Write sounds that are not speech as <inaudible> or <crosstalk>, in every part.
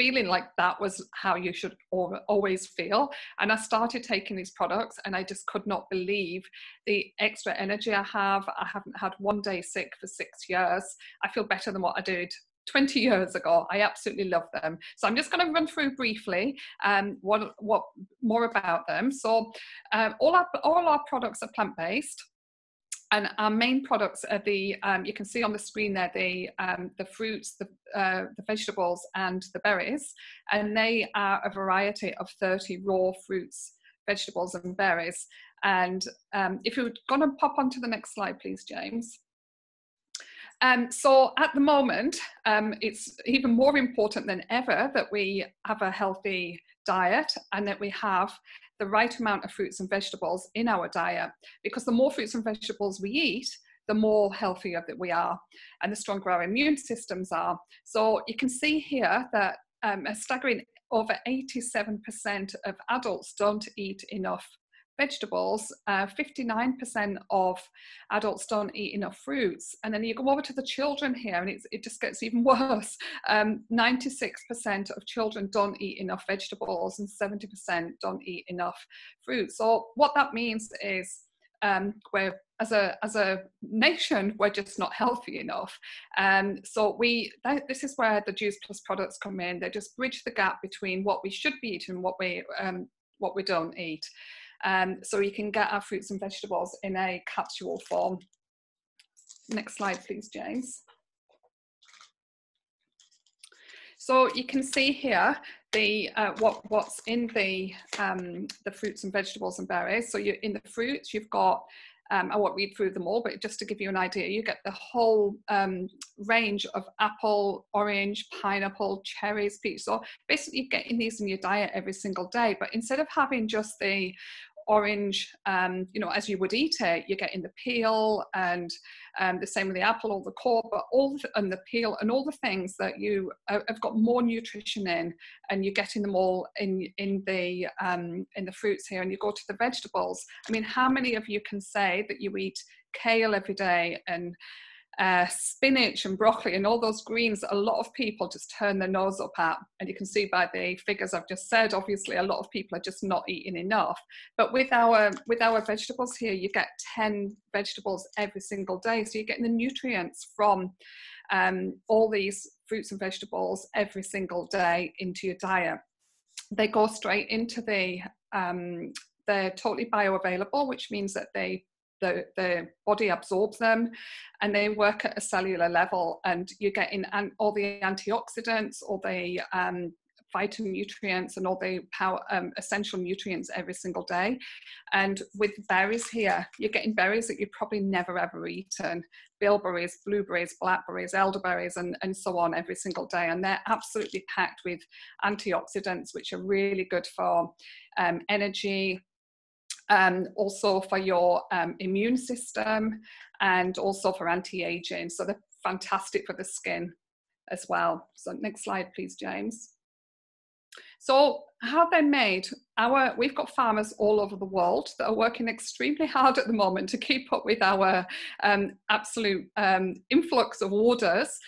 feeling like that was how you should always feel. And I started taking these products and I just could not believe the extra energy I have. I haven't had one day sick for six years. I feel better than what I did 20 years ago. I absolutely love them. So I'm just going to run through briefly um, what, what more about them. So um, all, our, all our products are plant-based. And our main products are the, um, you can see on the screen there, the, um, the fruits, the, uh, the vegetables and the berries. And they are a variety of 30 raw fruits, vegetables and berries. And um, if you're going to pop onto the next slide, please, James. Um, so at the moment, um, it's even more important than ever that we have a healthy diet and that we have the right amount of fruits and vegetables in our diet. Because the more fruits and vegetables we eat, the more healthier that we are and the stronger our immune systems are. So you can see here that um, a staggering over 87% of adults don't eat enough vegetables, uh, 59% of adults don't eat enough fruits. And then you go over to the children here, and it just gets even <laughs> worse. Um, 96% of children don't eat enough vegetables, and 70% don't eat enough fruit. So, what that means is um, we're as a as a nation <laughs> we're just not healthy enough um, so we this is where the juice plus products come in they just bridge the gap between what we should be eating and what we um, what we don't eat um, so you can get our fruits and vegetables in a capsule form. Next slide, please, James. So you can see here the uh, what what's in the um, the fruits and vegetables and berries. So you in the fruits you've got um, I won't read through them all, but just to give you an idea, you get the whole um, range of apple, orange, pineapple, cherries, peach. So basically, you're getting these in your diet every single day. But instead of having just the orange, um, you know, as you would eat it, you're getting the peel and um, the same with the apple or the core, but all the, and the peel and all the things that you uh, have got more nutrition in, and you're getting them all in in the um, in the fruits here. And you go to the vegetables. I mean, how many of you can say that you eat kale every day and uh, spinach and broccoli and all those greens a lot of people just turn their nose up at. And you can see by the figures I've just said, obviously a lot of people are just not eating enough. But with our with our vegetables here, you get 10 vegetables every single day. So you're getting the nutrients from um, all these fruits and vegetables every single day into your diet. They go straight into the um, they're totally bioavailable, which means that they the, the body absorbs them and they work at a cellular level and you're getting an, all the antioxidants all the um, phytonutrients and all the power, um, essential nutrients every single day. And with berries here, you're getting berries that you've probably never ever eaten bilberries, blueberries, blackberries, elderberries, and, and so on every single day. And they're absolutely packed with antioxidants, which are really good for um, energy, um, also for your um, immune system and also for anti-aging. So they're fantastic for the skin as well. So next slide, please, James. So how they're made, our we've got farmers all over the world that are working extremely hard at the moment to keep up with our um, absolute um, influx of orders.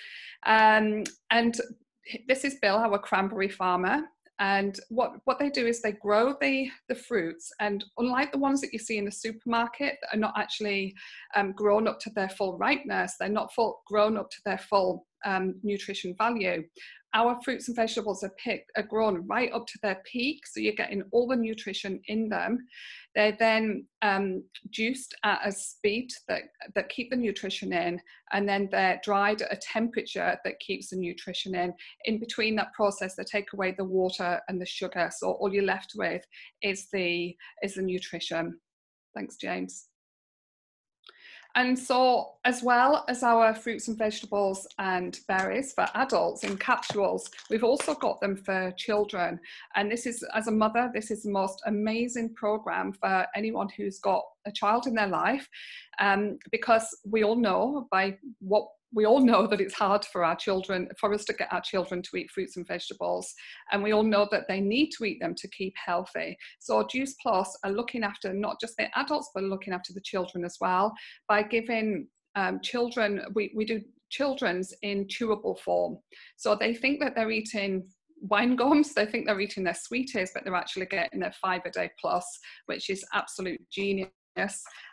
Um, and this is Bill, our cranberry farmer, and what, what they do is they grow the, the fruits, and unlike the ones that you see in the supermarket that are not actually um, grown up to their full ripeness, they're not full, grown up to their full um, nutrition value our fruits and vegetables are picked are grown right up to their peak so you're getting all the nutrition in them. They're then um, juiced at a speed that, that keep the nutrition in and then they're dried at a temperature that keeps the nutrition in. In between that process they take away the water and the sugar so all you're left with is the is the nutrition. Thanks james and so, as well as our fruits and vegetables and berries for adults in capsules, we've also got them for children. And this is, as a mother, this is the most amazing program for anyone who's got a child in their life, um, because we all know by what we all know that it's hard for our children, for us to get our children to eat fruits and vegetables. And we all know that they need to eat them to keep healthy. So Juice Plus are looking after not just the adults, but looking after the children as well by giving um, children, we, we do children's in chewable form. So they think that they're eating wine gums. They think they're eating their sweeties, but they're actually getting their five a day plus, which is absolute genius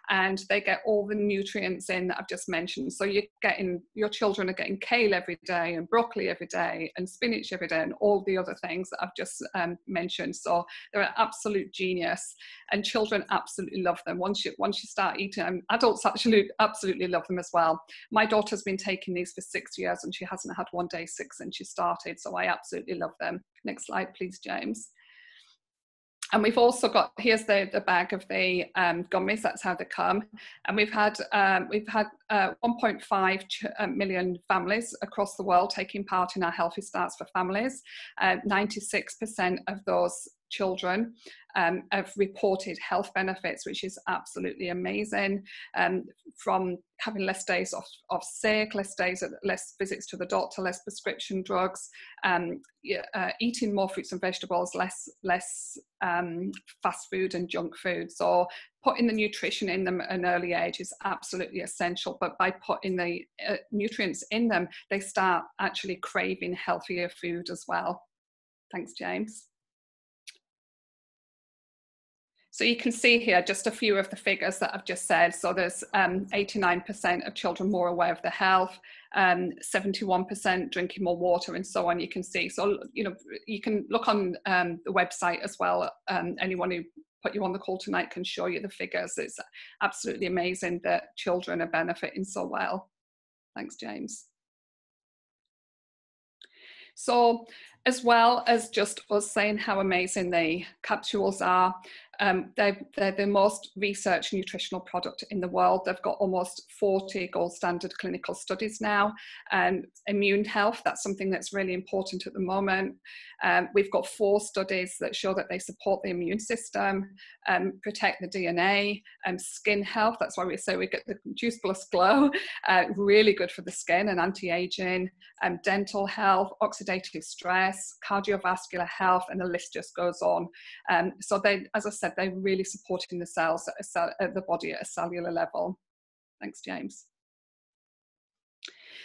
and they get all the nutrients in that I've just mentioned. So you're getting your children are getting kale every day and broccoli every day and spinach every day and all the other things that I've just um, mentioned. So they're an absolute genius, and children absolutely love them. Once you once you start eating them, adults absolutely <laughs> absolutely love them as well. My daughter's been taking these for six years and she hasn't had one day sick since she started. So I absolutely love them. Next slide, please, James and we've also got here's the the bag of the um, gummies. That's how they come, and we've had um, we've had uh, 1.5 uh, million families across the world taking part in our Healthy Starts for Families. 96% uh, of those children um, have reported health benefits, which is absolutely amazing. Um, from having less days off, off sick, less days, less visits to the doctor, less prescription drugs, um, uh, eating more fruits and vegetables, less less um, fast food and junk food. So putting the nutrition in them at an early age is absolutely essential. But by putting the uh, nutrients in them, they start actually craving healthier food as well. Thanks, James. So you can see here just a few of the figures that I've just said. So there's 89% um, of children more aware of their health, 71% um, drinking more water and so on, you can see. So, you know, you can look on um, the website as well. Um, anyone who put you on the call tonight can show you the figures. It's absolutely amazing that children are benefiting so well. Thanks, James. So as well as just us saying how amazing the capsules are, um, they're, they're, the most researched nutritional product in the world. They've got almost 40 gold standard clinical studies now. Um, immune health, that's something that's really important at the moment. Um, we've got four studies that show that they support the immune system, um, protect the DNA, um, skin health, that's why we say we get the Juice Plus Glow, <laughs> uh, really good for the skin and anti-aging, um, dental health, oxidative stress, cardiovascular health, and the list just goes on. so they, as I said, said, they're really supporting the cells at, cell, at the body at a cellular level. Thanks, James.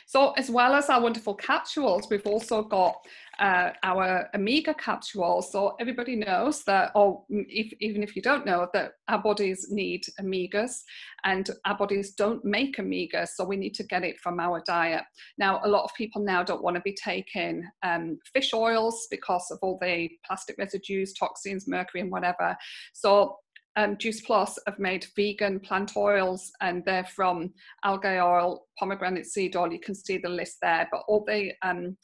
So as well as our wonderful capsules, we've also got uh, our omega capsules. So everybody knows that, or if, even if you don't know, that our bodies need omegas and our bodies don't make omegas. So we need to get it from our diet. Now, a lot of people now don't want to be taking um, fish oils because of all the plastic residues, toxins, mercury and whatever. So um, Juice Plus have made vegan plant oils and they're from algae oil, pomegranate seed oil. You can see the list there, but all the um,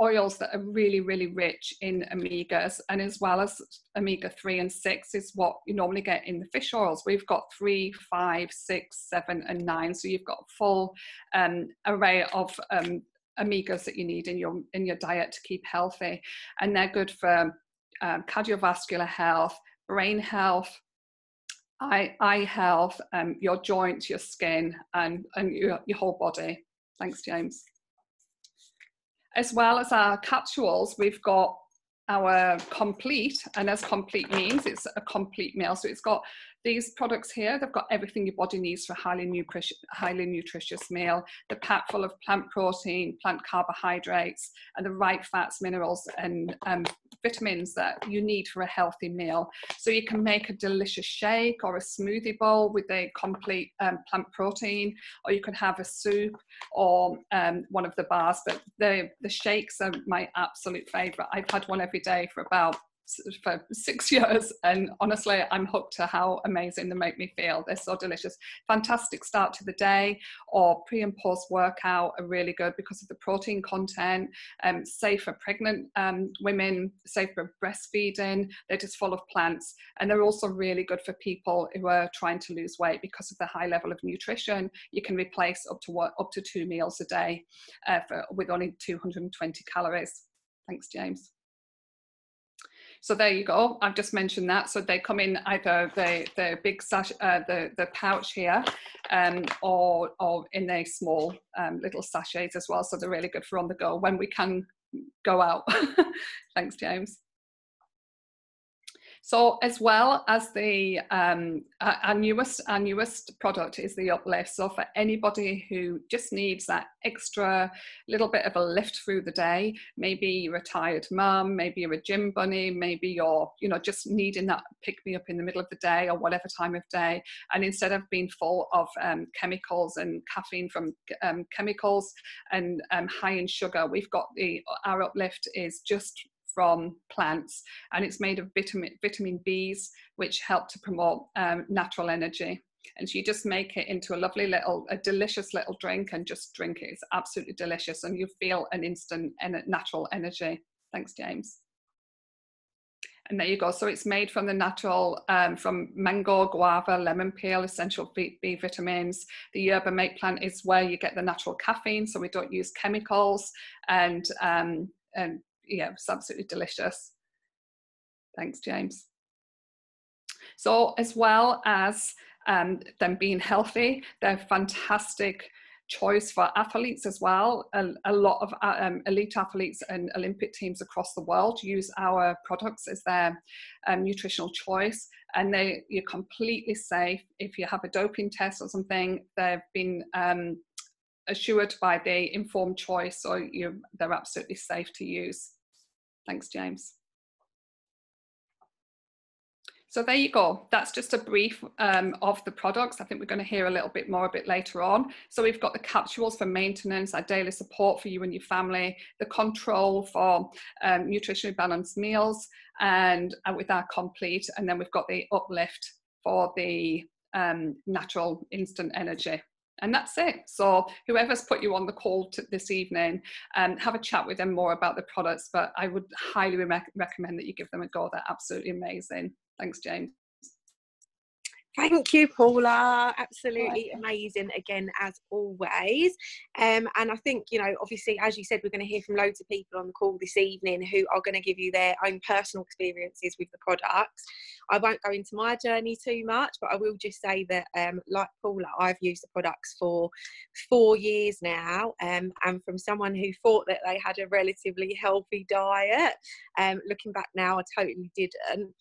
oils that are really, really rich in omegas and as well as omega 3 and 6 is what you normally get in the fish oils. We've got 3, 5, 6, 7, and 9. So you've got full um, array of um, omegas that you need in your in your diet to keep healthy and they're good for um, cardiovascular health brain health eye, eye health, um, your joints, your skin, and, and your, your whole body. Thanks, James. As well as our capsules, we've got our complete, and as complete means, it's a complete meal. So it's got these products here, they've got everything your body needs for a highly, nutritious, highly nutritious meal. They're packed full of plant protein, plant carbohydrates, and the right fats, minerals, and um, vitamins that you need for a healthy meal. So you can make a delicious shake or a smoothie bowl with a complete um, plant protein, or you can have a soup or um, one of the bars. But the, the shakes are my absolute favorite. I've had one every day for about for six <laughs> years and honestly i'm hooked to how amazing they make me feel. They're so delicious. Fantastic start to the day. Or pre and post workout are really good because of the protein content. Um, safe for pregnant um, women safe for breastfeeding. They're just full of plants. And they're also really good for people who are trying to lose weight because of the high level of nutrition. You can replace up to what up to two meals a day uh, for, with only 220 calories. Thanks james so there you go. I've just mentioned that. So they come in either the the big sash, uh, the the pouch here, um, or or in a small um, little sachets as well. So they're really good for on the go when we can go out. <laughs> Thanks, James. So as well as the um, our newest our newest product is the uplift. So for anybody who just needs that extra little bit of a lift through the day, maybe you're a tired mum, maybe you're a gym bunny, maybe you're you know just needing that pick me up in the middle of the day or whatever time of day, and instead of being full of um, chemicals and caffeine from um, chemicals and um, high in sugar, we've got the our uplift is just from plants and it's made of vitamin, vitamin Bs which help to promote um, natural energy. And you just make it into a lovely little, a delicious little drink and just drink it. It's absolutely delicious and you feel an instant and natural energy. Thanks, James. And there you go. So it's made from the natural, um, from mango, guava, lemon peel, essential B, B, vitamins. The yerba mate plant is where you get the natural caffeine, so we don't use chemicals. And um, and yeah, it was absolutely delicious. Thanks, James. So as well as um, them being healthy, they're fantastic choice for athletes as well. A, a lot of uh, um, elite athletes and Olympic teams across the world use our products as their um, nutritional choice, and they you're completely safe. If you have a doping test or something, they've been um, assured by the informed choice, so you they're absolutely safe to use. Thanks, James. So there you go. That's just a brief um, of the products. I think we're going to hear a little bit more a bit later on. So we've got the capsules for maintenance, our daily support for you and your family, the control for um, nutritionally balanced meals, and uh, with our complete. And then we've got the uplift for the um, natural instant energy and that's it. So whoever's put you on the call this evening, um, have a chat with them more about the products. But I would highly re- recommend that you give them a go. They're absolutely amazing. Thanks, James. Thank you, Paula. Absolutely amazing again, as always. Um, and I think, you know, obviously, as you said, we're going to hear from loads of people on the call this evening who are going to give you their own personal experiences with the products. I won't go into my journey too much, but I will just say that, um, like Paula, I've used the products for four years now. Um, and from someone who thought that they had a relatively healthy diet, um, looking back now, I totally didn't.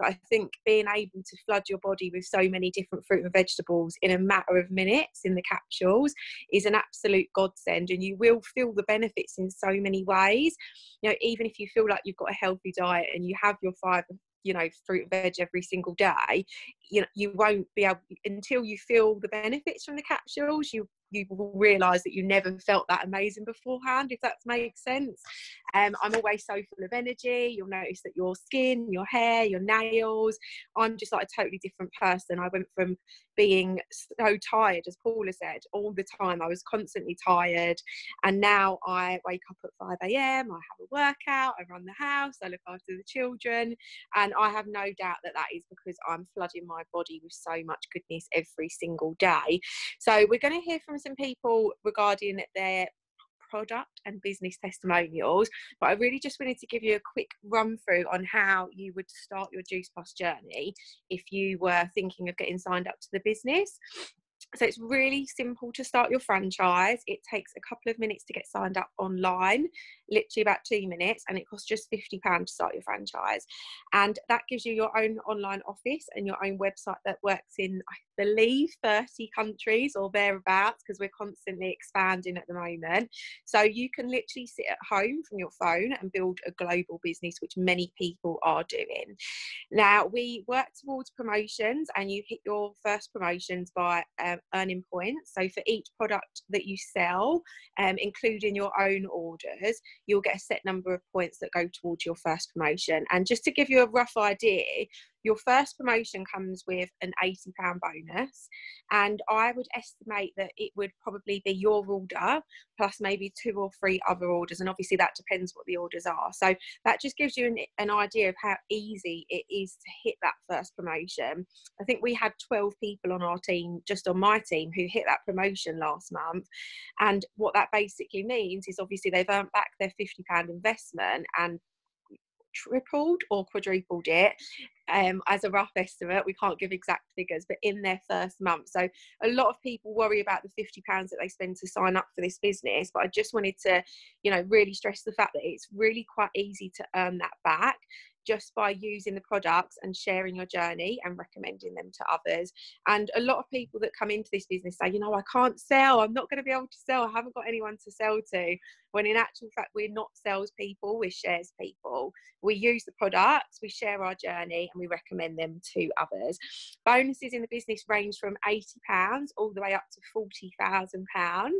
But I think being able to flood your body with so many different fruit and vegetables in a matter of minutes in the capsules is an absolute godsend. And you will feel the benefits in so many ways. You know, even if you feel like you've got a healthy diet and you have your five you know fruit and veg every single day you know you won't be able until you feel the benefits from the capsules you you will realize that you never felt that amazing beforehand if that makes sense. Um, i'm always so full of energy you'll notice that your skin your hair your nails i'm just like a totally different person. I went from being so tired as paula said all the time i was constantly tired and now i wake up at 5 a.m i have a workout i run the house i look after the children and i have no doubt that that is because i'm flooding my body with so much goodness every single day so we're going to hear from some people regarding their product and business testimonials. But I really just wanted to give you a quick run through on how you would start your Juice Plus journey if you were thinking of getting signed up to the business. So it's really simple to start your franchise. It takes a couple of minutes to get signed up online, literally about two minutes, and it costs just £50 to start your franchise. And that gives you your own online office and your own website that works in, I believe 30 countries or thereabouts because we're constantly expanding at the moment. So you can literally sit at home from your phone and build a global business, which many people are doing. Now, we work towards promotions and you hit your first promotions by um, earning points. So for each product that you sell, um, including your own orders, you'll get a set number of points that go towards your first promotion. And just to give you a rough idea, your first promotion comes with an £80 bonus, and I would estimate that it would probably be your order plus maybe two or three other orders, and obviously that depends what the orders are. So that just gives you an, an idea of how easy it is to hit that first promotion. I think we had 12 people on our team, just on my team, who hit that promotion last month, and what that basically means is obviously they've earned back their £50 investment and tripled or quadrupled it um, as a rough estimate. We can't give exact figures, but in their first month. So a lot of people worry about the fifty pounds that they spend to sign up for this business. But I just wanted to, you know, really stress the fact that it's really quite easy to earn that back just by using the products and sharing your journey and recommending them to others. And a lot of people that come into this business say, you know, I can't sell, I'm not going to be able to sell, I haven't got anyone to sell to. When in actual fact, we're not salespeople, we're shares people. We use the products, we share our journey, and we recommend them to others. Bonuses in the business range from £80 all the way up to £40,000.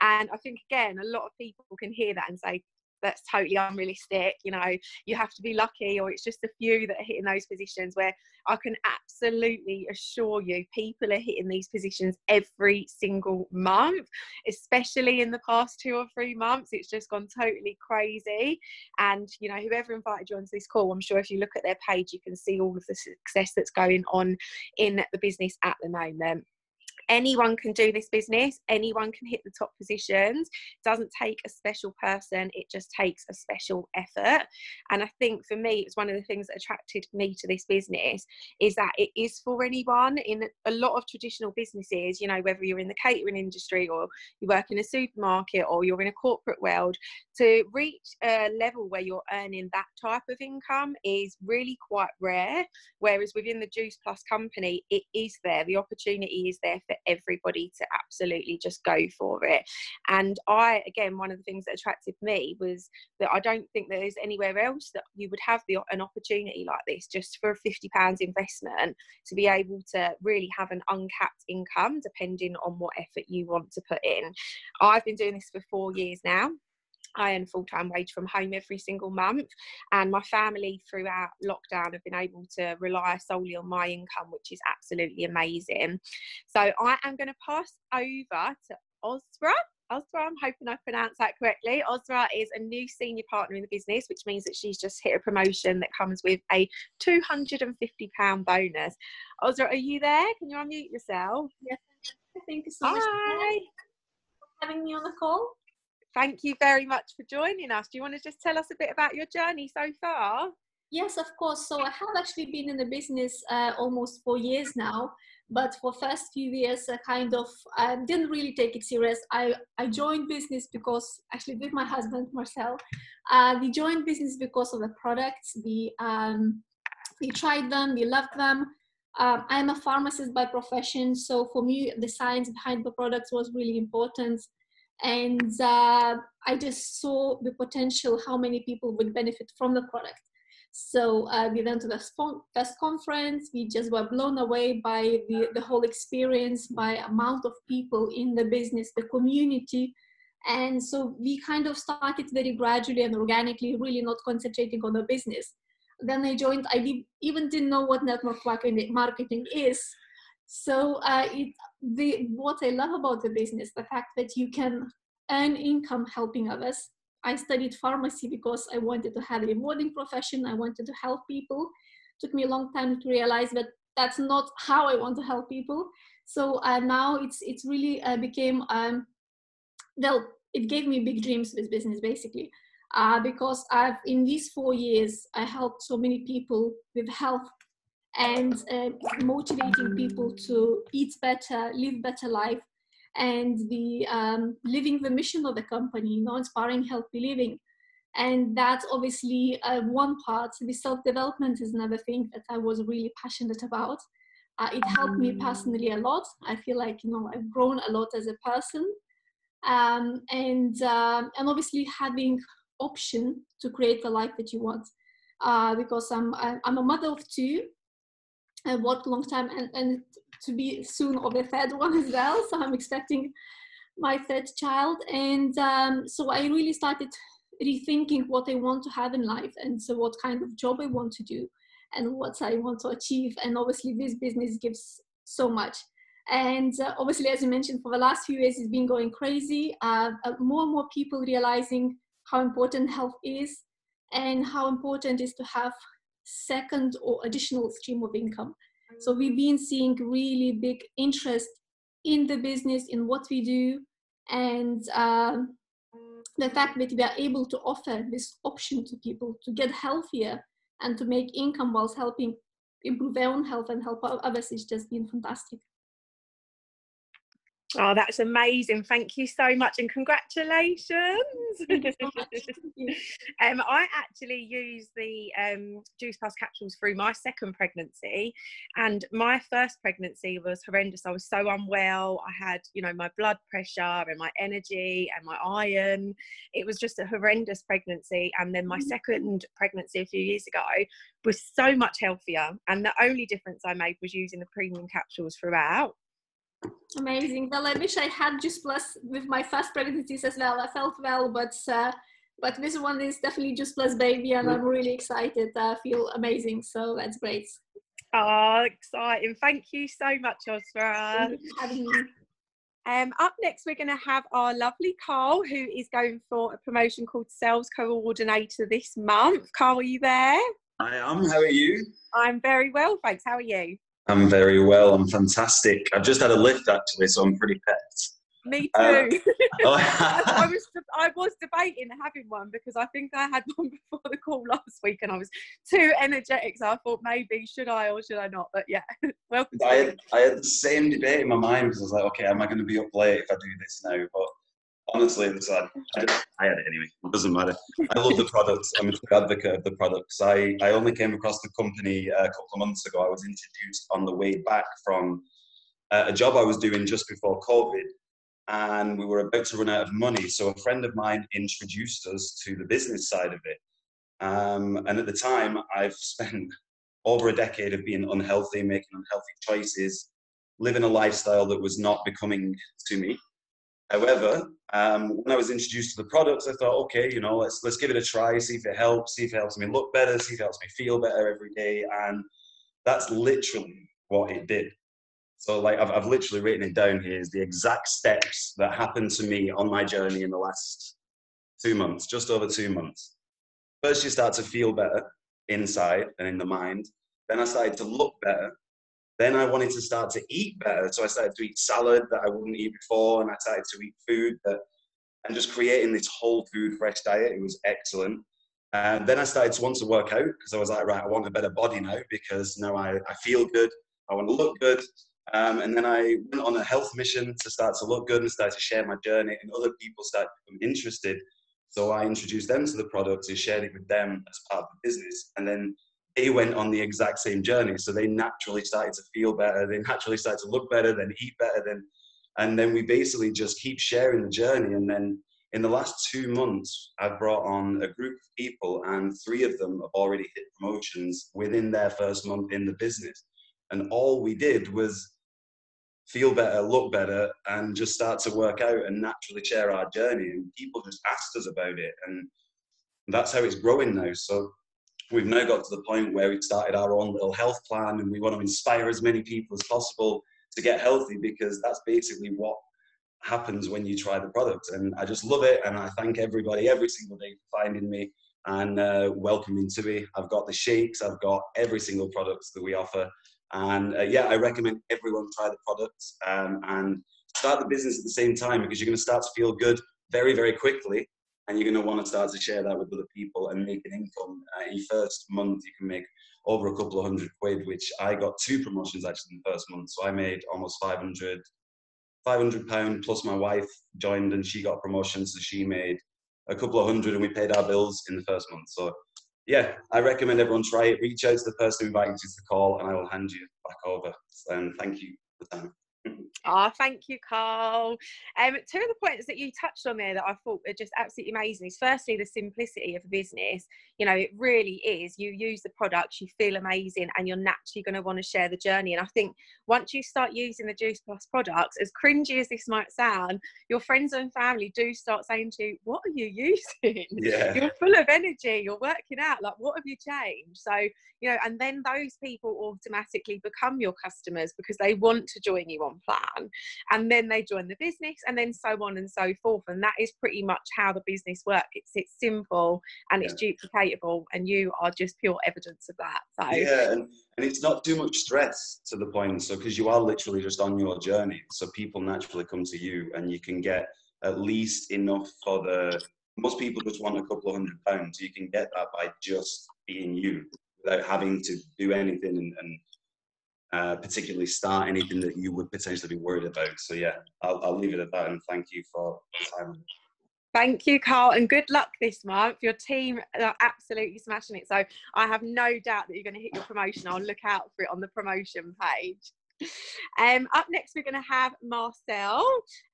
And I think, again, a lot of people can hear that and say, that's totally unrealistic. You know, you have to be lucky, or it's just a few that are hitting those positions where I can absolutely assure you people are hitting these positions every single month, especially in the past two or three months. It's just gone totally crazy. And, you know, whoever invited you onto this call, I'm sure if you look at their page, you can see all of the success that's going on in the business at the moment anyone can do this business. Anyone can hit the top positions. It doesn't take a special person. It just takes a special effort. And i think for me it's one of the things that attracted me to this business is that it is for anyone. In a lot of traditional businesses you know whether you're in the catering industry or you work in a supermarket or you're in a corporate world to reach a level where you're earning that type of income is really quite rare. Whereas within the juice plus company it is there. The opportunity is there for everybody to absolutely just go for it. And I, again, one of the things that attracted me was that I don't think there's anywhere else that you would have the, an opportunity like this just for a £50 investment to be able to really have an uncapped income depending on what effort you want to put in. I've been doing this for four years now. I earn full time wage from home every single month, and my family throughout lockdown have been able to rely solely on my income, which is absolutely amazing. So I am going to pass over to Osra. Osra, I'm hoping I pronounced that correctly. Osra is a new senior partner in the business, which means that she's just hit a promotion that comes with a £250 bonus. Osra, are you there? Can you unmute yourself? Yes, thank you so much Hi. for having me on the call thank you very much for joining us. Do you want to just tell us a bit about your journey so far? Yes, of course. So I have actually been in the business uh, almost four years now, but for first few years, I kind of I didn't really take it serious. I, I joined business because actually with my husband Marcel, uh, we joined business because of the products. We um, we tried them, we loved them. Um, I'm a pharmacist by profession, so for me, the science behind the products was really important and uh, i just saw the potential how many people would benefit from the product. So uh, we went to the first conference. We just were blown away by the, the whole experience by amount of people in the business the community. And so we kind of started very gradually and organically really not concentrating on the business. Then i joined i even didn't know what network marketing is so uh, it, the, what I love about the business, the fact that you can earn income helping others. I studied pharmacy because I wanted to have a rewarding profession. I wanted to help people. It took me a long time to realize that that's not how I want to help people. So uh, now it's it's really uh, became um, well, it gave me big dreams with business basically. Uh, because I've in these four years I helped so many people with health and uh, motivating people to eat better, live better life, and the um, living the mission of the company, you know, inspiring healthy living. And that's obviously uh, one part. The self-development is another thing that I was really passionate about. Uh, it helped me personally a lot. I feel like you know I've grown a lot as a person, um, and um, and obviously having option to create the life that you want. Uh, because I'm I'm a mother of two, I worked a long time and, and to be soon of a third one as well. So I'm expecting my third child. And um, so I really started rethinking what I want to have in life and so what kind of job I want to do and what I want to achieve. And obviously, this business gives so much. And uh, obviously, as you mentioned, for the last few years, it's been going crazy. Uh, uh, more and more people realizing how important health is and how important it is to have second or additional stream of income. So we've been seeing really big interest in the business, in what we do, and um, the fact that we are able to offer this option to people to get healthier and to make income whilst helping improve their own health and help others has just been fantastic. Oh, that's amazing. Thank you so much and congratulations. <laughs> um, I actually use the um, Juice Plus capsules through my second pregnancy. And my first pregnancy was horrendous. I was so unwell. I had, you know, my blood pressure and my energy and my iron. It was just a horrendous pregnancy. And then my mm. second pregnancy a few years ago was so much healthier. And the only difference I made was using the premium capsules throughout. Amazing. Well, I wish I had Juice Plus with my first pregnancies as well. I felt well, but uh, but this one is definitely Juice Plus baby, and I'm really excited. I feel amazing, so that's great. Oh, exciting! Thank you so much, Osra. having me. Um, up next, we're going to have our lovely Carl, who is going for a promotion called Sales Coordinator this month. Carl, are you there? I am. How are you? I'm very well, thanks. How are you? I'm very well. I'm fantastic. I've just had a lift actually, so I'm pretty pepped. Me uh, too. Uh, <laughs> <laughs> I was I was debating having one because I think I had <laughs> one before the call last week, and I was too energetic. So I thought maybe should I or should I not? But yeah, welcome. I had, I had the same debate in my mind because I was like, okay, am I going to be up late if I do this now? But honestly, it's like, I, I had it anyway. It doesn't matter. I love the products. I'm a big advocate of the products. I, I only came across the company a couple of months ago. I was introduced on the way back from uh, a job I was doing just before COVID, and we were about to run out of money. So a friend of mine introduced us to the business side of it. Um, and at the time, I've spent over a decade of being unhealthy, making unhealthy choices, living a lifestyle that was not becoming to me. However, um, when I was introduced to the products, I thought, okay, you know, let's let's give it a try, see if it helps, see if it helps me look better, see if it helps me feel better every day, and that's literally what it did. So, like, I've, I've literally written it down here is the exact steps that happened to me on my journey in the last two months, just over two months. First, you start to feel better inside and in the mind. Then I started to look better then I wanted to start to eat better. So I started to eat salad that I wouldn't eat before, and I started to eat food that, and just creating this whole food fresh diet. It was excellent. And then I started to want to work out because I was like, right, I want a better body now because now I, I feel good. I want to look good. Um, and then I went on a health mission to start to look good and start to share my journey, and other people started to become interested. So I introduced them to the product and shared it with them as part of the business. And then they went on the exact same journey. So they naturally started to feel better. They naturally started to look better, then eat better, then, and then we basically just keep sharing the journey. And then in the last two months, I've brought on a group of people, and three of them have already hit promotions within their first month in the business. And all we did was feel better, look better, and just start to work out and naturally share our journey. And people just asked us about it. And that's how it's growing now. So we've now got to the point where we've started our own little health plan and we want to inspire as many people as possible to get healthy because that's basically what happens when you try the product. And i just love it and i thank everybody every single day for finding me and uh, welcoming to me. I've got the shakes i've got every single product that we offer and uh, yeah i recommend everyone try the products um, and start the business at the same time because you're going to start to feel good very very quickly and you're going to want to start to share that with other people and make an income. Uh, in your first month, you can make over a couple of hundred quid, which I got two promotions actually in the first month. So I made almost 500, 500 pound plus my wife joined and she got a promotion. So she made a couple of hundred and we paid our bills in the first month. So yeah, I recommend everyone try it. Reach out to the person who invited you to the call and I will hand you back over. And thank you for time. Oh, thank you, Carl. Um, two of the points that you touched on there that I thought were just absolutely amazing is firstly the simplicity of the business. You know, it really is. You use the products, you feel amazing, and you're naturally going to want to share the journey. And I think once you start using the Juice Plus products, as cringy as this might sound, your friends and family do start saying to you, What are you using? Yeah. You're full of energy, you're working out. Like, what have you changed? So, you know, and then those people automatically become your customers because they want to join you on plan and then they join the business and then so on and so forth. And that is pretty much how the business works. It's, it's simple and it's duplicatable and you are just pure evidence of that. So yeah and, and it's not too much stress to the point so because you are literally just on your journey. So people naturally come to you and you can get at least enough for the most people just want a couple of hundred pounds. You can get that by just being you without having to do anything and, and uh, particularly start anything that you would potentially be worried about. So yeah, I'll, I'll leave it at that and thank you for the time. Thank you, Carl, and good luck this month. Your team are absolutely smashing it. So I have no doubt that you're going to hit your promotion. I'll look out for it on the promotion page. Um, up next, we're going to have Marcel,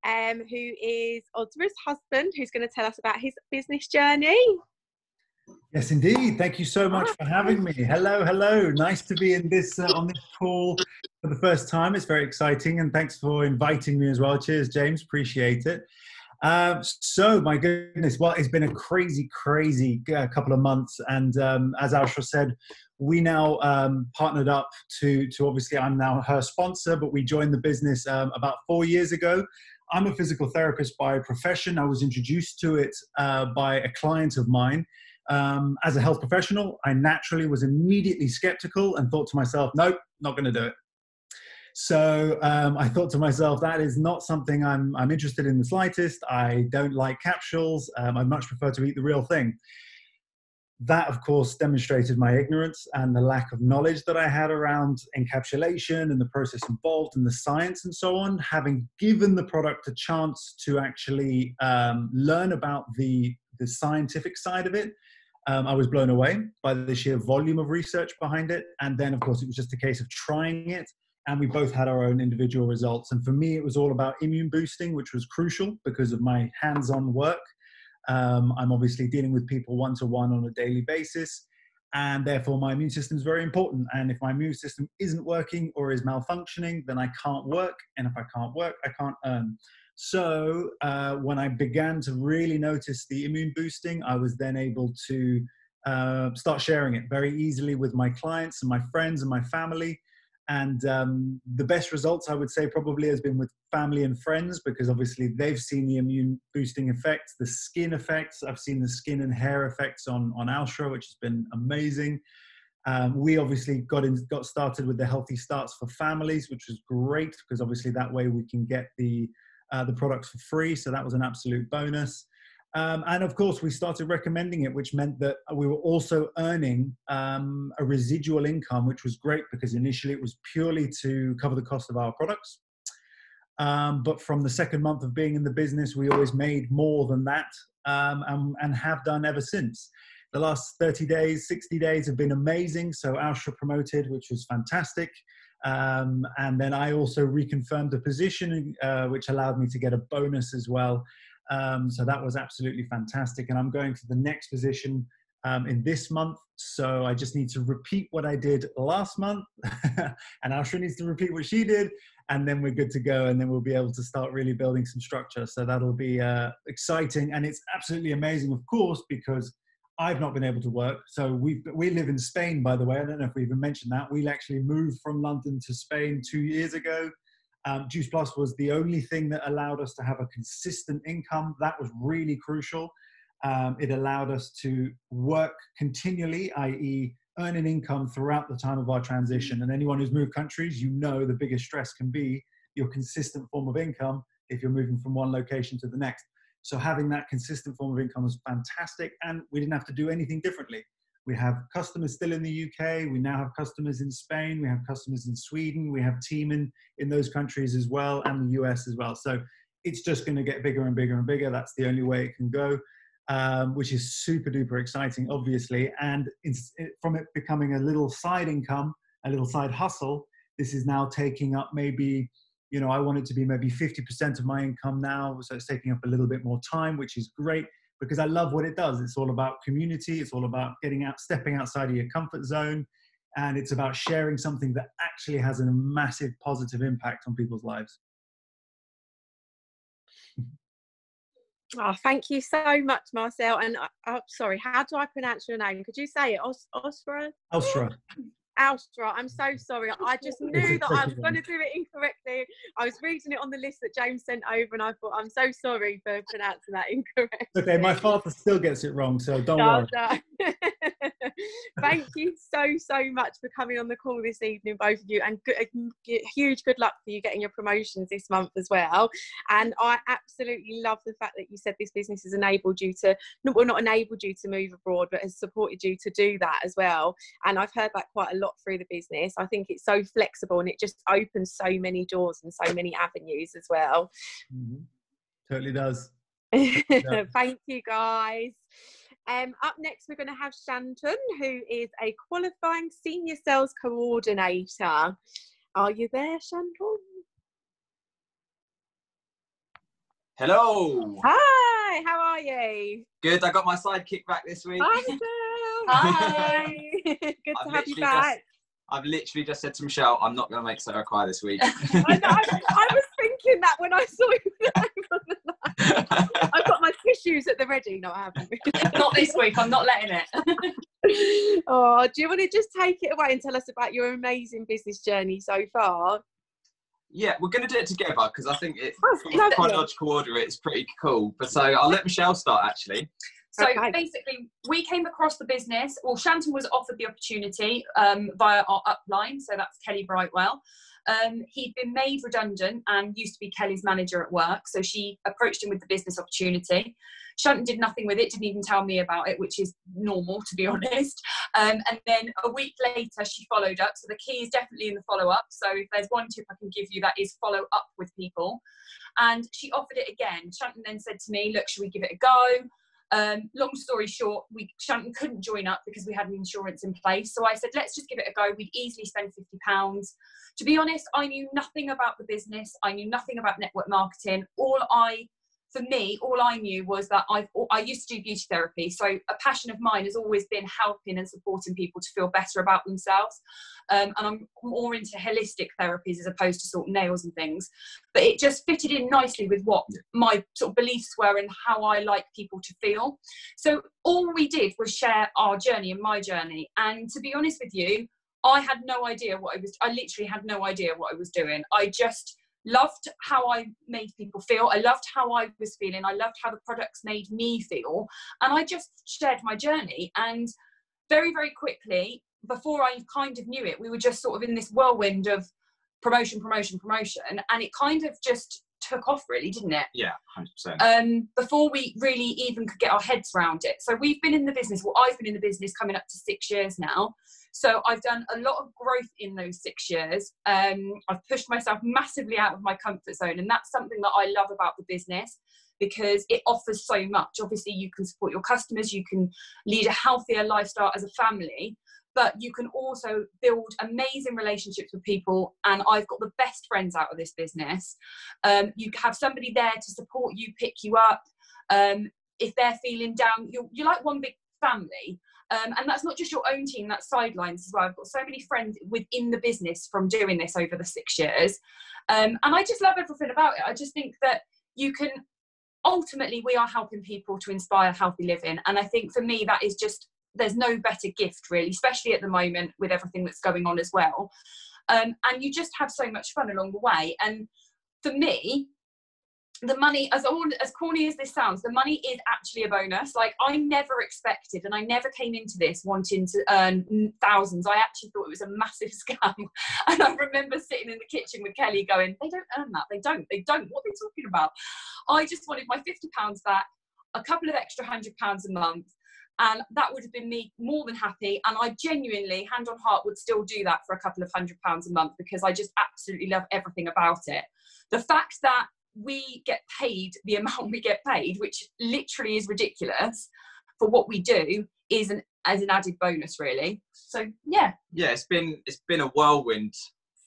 um, who is Osra's husband, who's going to tell us about his business journey. Yes, indeed. Thank you so much for having me. Hello, hello. Nice to be in this uh, on this call for the first time. It's very exciting, and thanks for inviting me as well. Cheers, James. Appreciate it. Um, so, my goodness, well, it's been a crazy, crazy uh, couple of months, and um, as Ausra said, we now um, partnered up to to obviously I'm now her sponsor, but we joined the business um, about four years ago. I'm a physical therapist by profession. I was introduced to it uh, by a client of mine um, as a health professional, I naturally was immediately skeptical and thought to myself, nope, not going to do it. So um, I thought to myself, that is not something I'm, I'm interested in the slightest. I don't like capsules. Um, I much prefer to eat the real thing. That, of course, demonstrated my ignorance and the lack of knowledge that I had around encapsulation and the process involved and the science and so on. Having given the product a chance to actually um, learn about the, the scientific side of it, um, I was blown away by the sheer volume of research behind it. And then, of course, it was just a case of trying it. And we both had our own individual results. And for me, it was all about immune boosting, which was crucial because of my hands on work. Um, I'm obviously dealing with people one to one on a daily basis. And therefore, my immune system is very important. And if my immune system isn't working or is malfunctioning, then I can't work. And if I can't work, I can't earn. So uh, when I began to really notice the immune boosting, I was then able to uh, start sharing it very easily with my clients and my friends and my family. And um, the best results I would say probably has been with family and friends because obviously they've seen the immune boosting effects, the skin effects. I've seen the skin and hair effects on on Ausra, which has been amazing. Um, we obviously got in, got started with the healthy starts for families, which was great because obviously that way we can get the uh, the products for free. So that was an absolute bonus. Um, and of course, we started recommending it, which meant that we were also earning um, a residual income, which was great because initially it was purely to cover the cost of our products. Um, but from the second month of being in the business, we always made more than that um, and, and, have done ever since. The last 30 days, 60 days have been amazing. So Ausra promoted, which was fantastic. Um, and then I also reconfirmed the position, uh, which allowed me to get a bonus as well. Um, so that was absolutely fantastic. And I'm going to the next position um, in this month. So I just need to repeat what I did last month. <laughs> and Ausra needs to repeat what she did. And then we're good to go. And then we'll be able to start really building some structure. So that'll be uh, exciting. And it's absolutely amazing, of course, because I've not been able to work. So we we live in Spain, by the way. I don't know if we even mentioned that. We actually moved from London to Spain two years ago. Um, Juice Plus was the only thing that allowed us to have a consistent income. That was really crucial. Um, it allowed us to work continually, i.e., earn an income throughout the time of our transition. And anyone who's moved countries, you know the biggest stress can be your consistent form of income if you're moving from one location to the next. So having that consistent form of income was fantastic, and we didn't have to do anything differently. We have customers still in the UK. We now have customers in Spain. We have customers in Sweden. We have team in, in those countries as well, and the US as well. So it's just going to get bigger and bigger and bigger. That's the only way it can go, um, which is super duper exciting, obviously. And from it becoming a little side income, a little side hustle, this is now taking up maybe you know, I want it to be maybe 50% of my income now. So it's taking up a little bit more time, which is great because I love what it does. It's all about community. It's all about getting out, stepping outside of your comfort zone. And it's about sharing something that actually has a massive positive impact on people's lives. <laughs> Oh, thank you so much, Marcel. And uh, oh, sorry, how do I pronounce your name? Could you say it? Os- Osra? Osra. Alstra, I'm so sorry. I just knew that I was going to do it incorrectly. I was reading it on the list that James sent over, and I thought, I'm so sorry for pronouncing that <laughs> incorrectly. Okay, my father still gets it wrong, so don't no, worry. No. <laughs> thank you so so much for coming on the call this evening, both of you, and good, huge good luck for you getting your promotions this month as well. And I absolutely love the fact that you said this business has enabled you to, well, not enabled you to move abroad, but has supported you to do that as well. And I've heard that quite a lot through the business. I think it's so flexible and it just opens so many doors and so many avenues as well. Mm-hmm. Totally does. <laughs> Thank you, guys. Um, up next, we're going to have Shanton, who is a qualifying senior sales coordinator. Are you there, Shanton? Hello. Hi, how are you? Good. I got my sidekick back this week. <laughs> Hi. <laughs> Good to I've have you literally back. just- I've literally just said to Michelle, I'm not going to make Sara cry this week. <laughs> I, I, I was thinking that when I saw you on <laughs> the line. I've got my tissues at the ready. No, I haven't. Not this week. I'm not letting it. oh, do you want to just take it away and tell us about your amazing business journey so far? yeah, we're going to do it together because I think it, Oh, from chronological order, it's pretty cool. But so I'll let Michelle start actually. So Okay. basically, we came across the business. Well, Shanton was offered the opportunity um, via our upline, so that's Kelly Brightwell. Um, he'd been made redundant and used to be Kelly's manager at work, so she approached him with the business opportunity. Shanton did nothing with it, didn't even tell me about it, which is normal to be <laughs> honest. Um, and then a week later, she followed up. So the key is definitely in the follow up. So if there's one tip I can give you, that is follow up with people. And she offered it again. Shanton then said to me, "Look, should we give it a go?" Um, long story short, we Shanton couldn't join up because we had an insurance in place. So I said, let's just give it a go. We'd easily spend fifty pounds. To be honest, I knew nothing about the business. I knew nothing about network marketing. All I, for me, all I knew was that I've I used to do beauty therapy. So a passion of mine has always been helping and supporting people to feel better about themselves. Um, and I'm more into holistic therapies as opposed to sort of nails and things. But it just fitted in nicely with what my sort of beliefs were and how I like people to feel. So all we did was share our journey and my journey. And to be honest with you, I had no idea what I was. I literally had no idea what I was doing. I just loved how I made people feel. I loved how I was feeling. I loved how the products made me feel, and I just shared my journey. And very, very quickly, before I kind of knew it, we were just sort of in this whirlwind of promotion, promotion, promotion, and it kind of just took off, really, didn't it? Yeah, hundred percent. um, before we really even could get our heads around it. So we've been in the business, well, I've been in the business coming up to six years now. So I've done a lot of growth in those six years. Um, I've pushed myself massively out of my comfort zone, and that's something that I love about the business because it offers so much. Obviously, you can support your customers, you can lead a healthier lifestyle as a family, but you can also build amazing relationships with people. And I've got the best friends out of this business. Um, you have somebody there to support you, pick you up. Um, if they're feeling down, you're, you're like one big family. Um, and that's not just your own team, that's sidelines as well. I've got so many friends within the business from doing this over the six years. Um, and I just love everything about it. I just think that you can ultimately, we are helping people to inspire healthy living. And I think for me, that is just, there's no better gift really, especially at the moment with everything that's going on as well. Um, and you just have so much fun along the way. And for me, the money, as all as corny as this sounds, the money is actually a bonus. Like I never expected, and I never came into this wanting to earn thousands. I actually thought it was a massive <laughs> scam. And I remember sitting in the kitchen with Kelly, going, "They don't earn that. They don't. They don't. What are they talking about?" I just wanted my fifty pounds back, a couple of extra hundred pounds a month, and that would have been me more than happy. And I genuinely, hand on heart, would still do that for a couple of hundred pounds a month because I just absolutely love everything about it. The fact that we get paid the amount we get paid, which literally is ridiculous for what we do, is an as an added bonus, really. So yeah, yeah, it's been it's been a whirlwind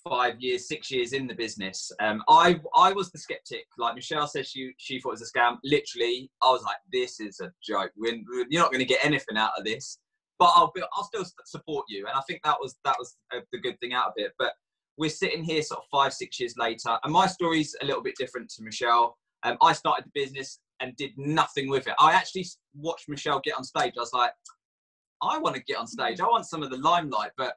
five years, six years in the business. Um, I I was the skeptic. Like Michelle said, she she thought it was a scam. Literally, I was like, this is a joke. You're not going to get anything out of this. But I'll be, I'll still support you, and I think that was that was uh, the good thing out of it. But we're sitting here sort of five six years later, and my story's a little bit different to Michelle. Um, I started the business and did nothing with it. I actually watched Michelle get on stage. I was like, I want to get on stage. I want some of the limelight, but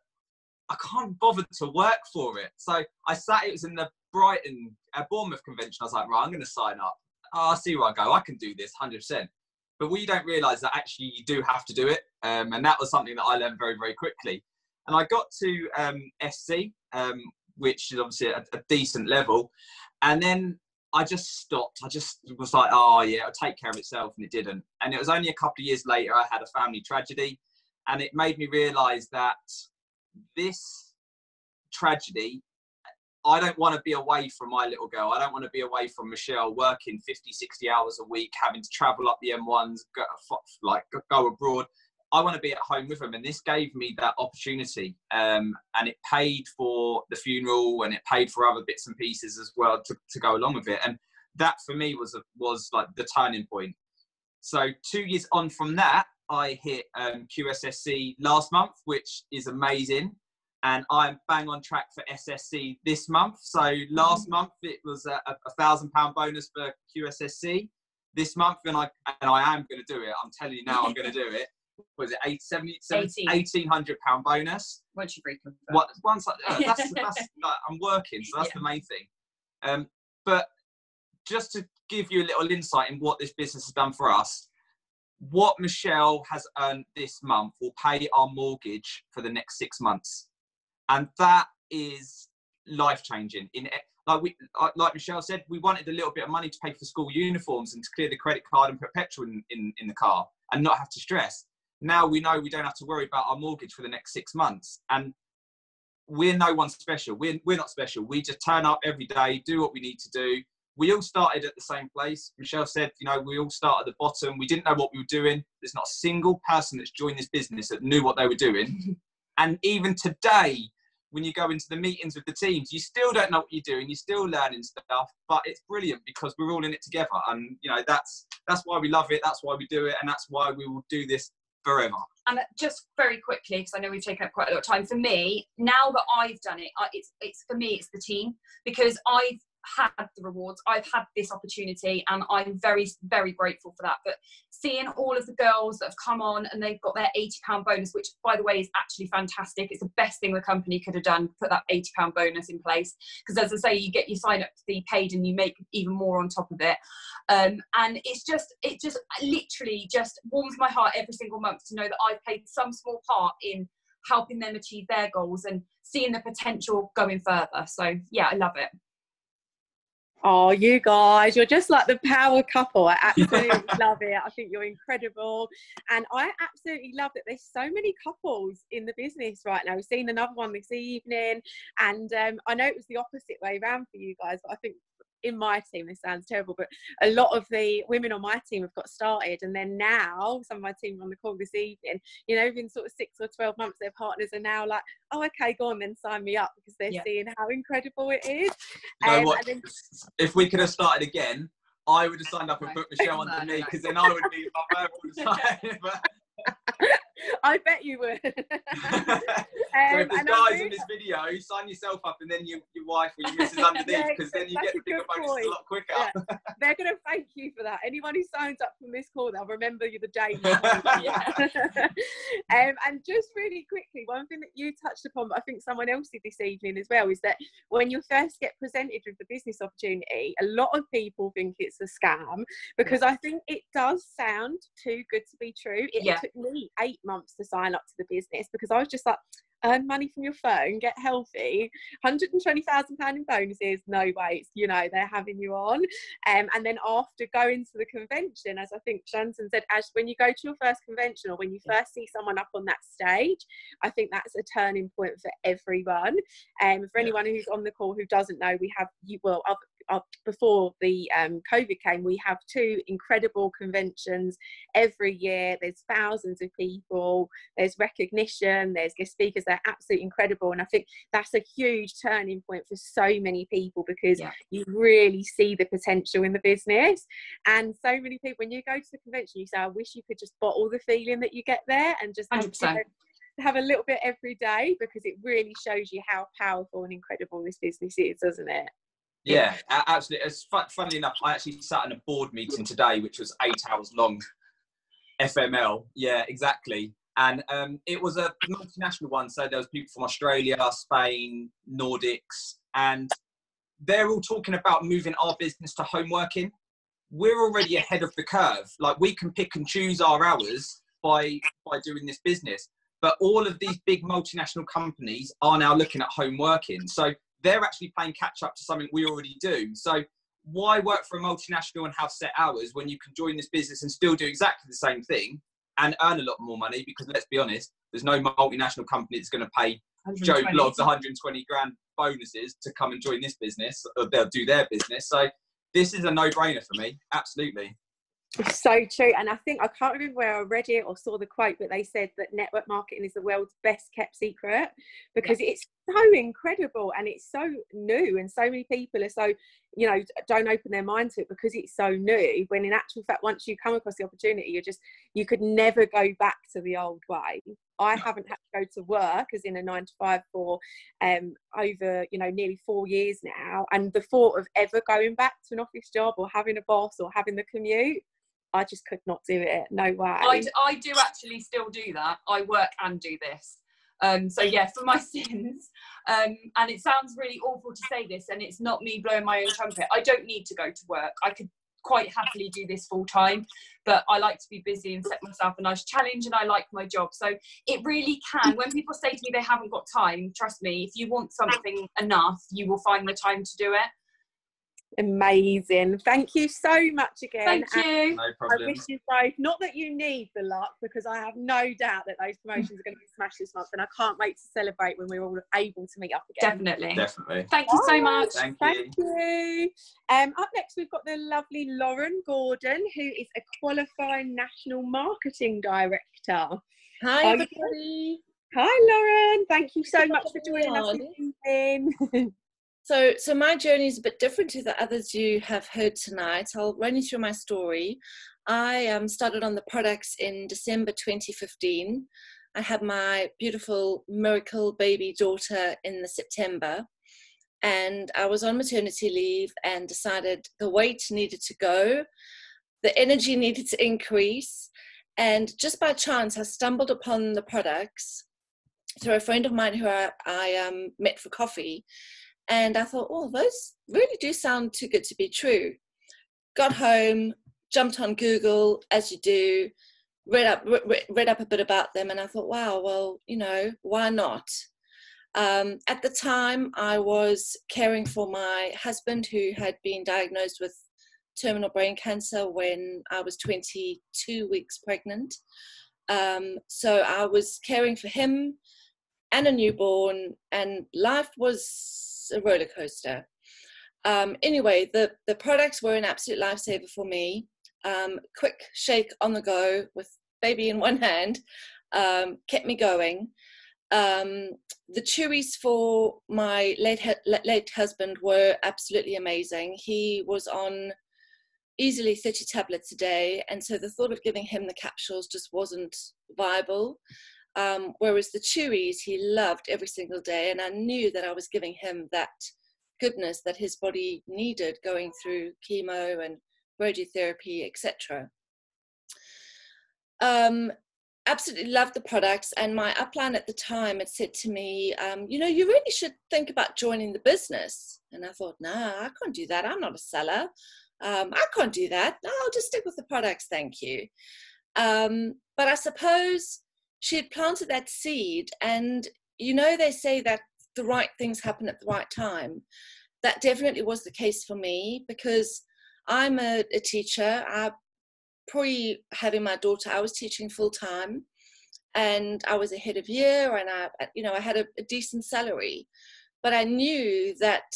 I can't bother to work for it. So I sat, it was in the Brighton, uh, Bournemouth convention. I was like, right, I'm going to sign up. Oh, I'll see where I go. I can do this 100%. but we don't realize that actually you do have to do it. Um, and that was something that I learned very, very quickly. And I got to um, SC, um, which is obviously a, a, decent level. And then I just stopped. I just was like, oh, yeah, it'll take care of itself. And it didn't. And it was only a couple of years later, I had a family tragedy. And it made me realize that this tragedy I don't want to be away from my little girl. I don't want to be away from Michelle working 50, 60 hours a week, having to travel up the M1s, go, like go abroad. I want to be at home with them. And this gave me that opportunity. Um, and it paid for the funeral and it paid for other bits and pieces as well to, to go along with it. And that for me was, a, was like the turning point. So two years on from that, I hit um, QSSC last month, which is amazing and I'm bang on track for SSC this month. So last month it was a, a thousand pound bonus for QSSC. This month, and I and I am going to do it. I'm telling you now, I'm going to do it. Was it eight, 70, 1800 pound bonus? Once you break them. What, once I, uh, that's, <laughs> that's like, I'm working, so that's yeah. the main thing. Um, but just to give you a little insight in what this business has done for us, what Michelle has earned this month will pay our mortgage for the next six months and that is life changing. In like we, like Michelle said, we wanted a little bit of money to pay for school uniforms and to clear the credit card and put petrol in, in, in the car and not have to stress. Now we know we don't have to worry about our mortgage for the next six months. And we're no one special. We're, we're not special. We just turn up every day, do what we need to do. We all started at the same place. Michelle said, you know, we all start at the bottom. We didn't know what we were doing. There's not a single person that's joined this business that knew what they were doing. <laughs> and even today, when you go into the meetings with the teams, you still don't know what you're doing. You're still learning stuff, but it's brilliant because we're all in it together, and you know that's that's why we love it. That's why we do it, and that's why we will do this forever. And uh, just very quickly, because I know we've taken up quite a lot of time. For me, now that I've done it, it's it's for me, it's the team because I've had the rewards. I've had this opportunity and I'm very, very grateful for that. But seeing all of the girls that have come on and they've got their £80 bonus, which by the way is actually fantastic. It's the best thing the company could have done, put that £80 bonus in place. Because as I say, you get your sign up fee paid and you make even more on top of it. Um, and it's just, it just literally just warms my heart every single month to know that I've played some small part in helping them achieve their goals and seeing the potential going further. So yeah, I love it. Oh, you guys, you're just like the power couple. I <laughs> absolutely love it. I think you're incredible. And I absolutely love that there's so many couples in the business right now. We've seen another one this evening. And um, I know it was the opposite way around for you guys, but I think in my team, this sounds terrible, but a lot of the women on my team have got started. And then now, some of my team on the call this evening, you know, within sort of six or 12 months, their partners are now like, oh, okay, go on, then sign me up because they're yeah. seeing how incredible it is. You know um, what? Then, if we could have started again, I would have signed up and put Michelle on to me because then I would be my verbal <laughs> <laughs> I bet you would. um, <laughs> so if there's guys in this video, sign yourself up and then you, your wife or your missus <laughs> underneath because yeah, then you get the bigger bonus a lot quicker. Yeah. They're going to thank you for that. Anyone who signs up from this call, they'll remember you the day. um, and just really quickly, one thing that you touched upon, but I think someone else did this evening as well, is that when you first get presented with the business opportunity, a lot of people think it's a scam because I think it does sound too good to be true. It yeah. Took me eight months to sign up to the business because I was just like, earn money from your phone, get healthy, £120,000 in bonuses, no way, you know, they're having you on. Um, and then after going to the convention, as I think Shanton said, as when you go to your first convention or when you first see someone up on that stage, I think that's a turning point for everyone. And um, for anyone who's on the call who doesn't know, we have you well uh, before the um, COVID came, we have two incredible conventions every year. There's thousands of people, there's recognition, there's guest speakers, they're absolutely incredible. And I think that's a huge turning point for so many people because yeah. you really see the potential in the business. And so many people, when you go to the convention, you say, I wish you could just bottle the feeling that you get there and just have, have a little bit every day because it really shows you how powerful and incredible this business is, doesn't it? Yeah, absolutely. It's funnily enough, I actually sat in a board meeting today, which was eight hours long. FML, yeah, exactly. And um, it was a multinational one, so there was people from Australia, Spain, Nordics, and they're all talking about moving our business to home working, we're already ahead of the curve. Like we can pick and choose our hours by by doing this business. But all of these big multinational companies are now looking at home working. So they're actually playing catch up to something we already do. So why work for a multinational and have set hours when you can join this business and still do exactly the same thing and earn a lot more money? Because let's be honest, there's no multinational company that's going to pay Joe Bloggs 120 grand bonuses to come and join this business. Or they'll do their business. So this is a no-brainer for me. Absolutely. It's so true. And I think I can't remember where I read it or saw the quote, but they said that network marketing is the world's best kept secret because yeah. it's so incredible and it's so new and so many people are so you know don't open their mind to it because it's so new when in actual fact once you come across the opportunity you're just you could never go back to the old way i haven't had to go to work as in a nine to five for um over you know nearly four years now and the thought of ever going back to an office job or having a boss or having the commute I just could not do it. No way. I, I do actually still do that. I work and do this. Um, so yeah, for my <laughs> sins, um, and it sounds really awful to say this, and it's not me blowing my own trumpet. I don't need to go to work. I could quite happily do this full time, but I like to be busy and set myself a nice challenge, and I like my job. So it really can. When people say to me they haven't got time, trust me, if you want something enough, you will find the time to do it. Amazing. Thank you so much again. Thank you. No problem. I wish you both, not that you need the luck, because I have no doubt that those promotions are going to be smashed this month, and I can't wait to celebrate when we're all able to meet up again. Definitely. Definitely. Thank you so much. Thank you. Thank you. Um, up next, we've got the lovely Loren Gordon, who is a qualifying national marketing director. Hi, everybody. Hi, Loren. Thank you so much for joining us this evening. <laughs> So, so my journey is a bit different to the others you have heard tonight. I'll run you through my story. I um, started on the products in December 2015. I had my beautiful miracle baby daughter in the September, and I was on maternity leave and decided the weight needed to go, the energy needed to increase, and just by chance I stumbled upon the products through a friend of mine who I, I um, met for coffee and I thought, oh, those really do sound too good to be true. Got home, jumped on Google, as you do, read up, read, read up a bit about them, and I thought, wow, well, you know, why not? Um, at the time, I was caring for my husband who had been diagnosed with terminal brain cancer when I was 22 weeks pregnant. Um, so I was caring for him and a newborn, and life was a roller coaster. Um, anyway, the, the products were an absolute lifesaver for me. Um, quick shake on the go with baby in one hand um, kept me going. Um, the chewies for my late, late husband were absolutely amazing. He was on easily 30 tablets a day, and so the thought of giving him the capsules just wasn't viable. Um, whereas the chewies he loved every single day, and I knew that I was giving him that goodness that his body needed going through chemo and radiotherapy, etc. Um, absolutely loved the products, and my upline at the time had said to me, um, "You know, you really should think about joining the business." And I thought, "Nah, I can't do that. I'm not a seller. Um, I can't do that. No, I'll just stick with the products, thank you." Um, but I suppose she had planted that seed and you know they say that the right things happen at the right time. That definitely was the case for me because i'm a, a teacher. I pre having my daughter i was teaching full time and i was ahead of year and i you know i had a, a decent salary. But i knew that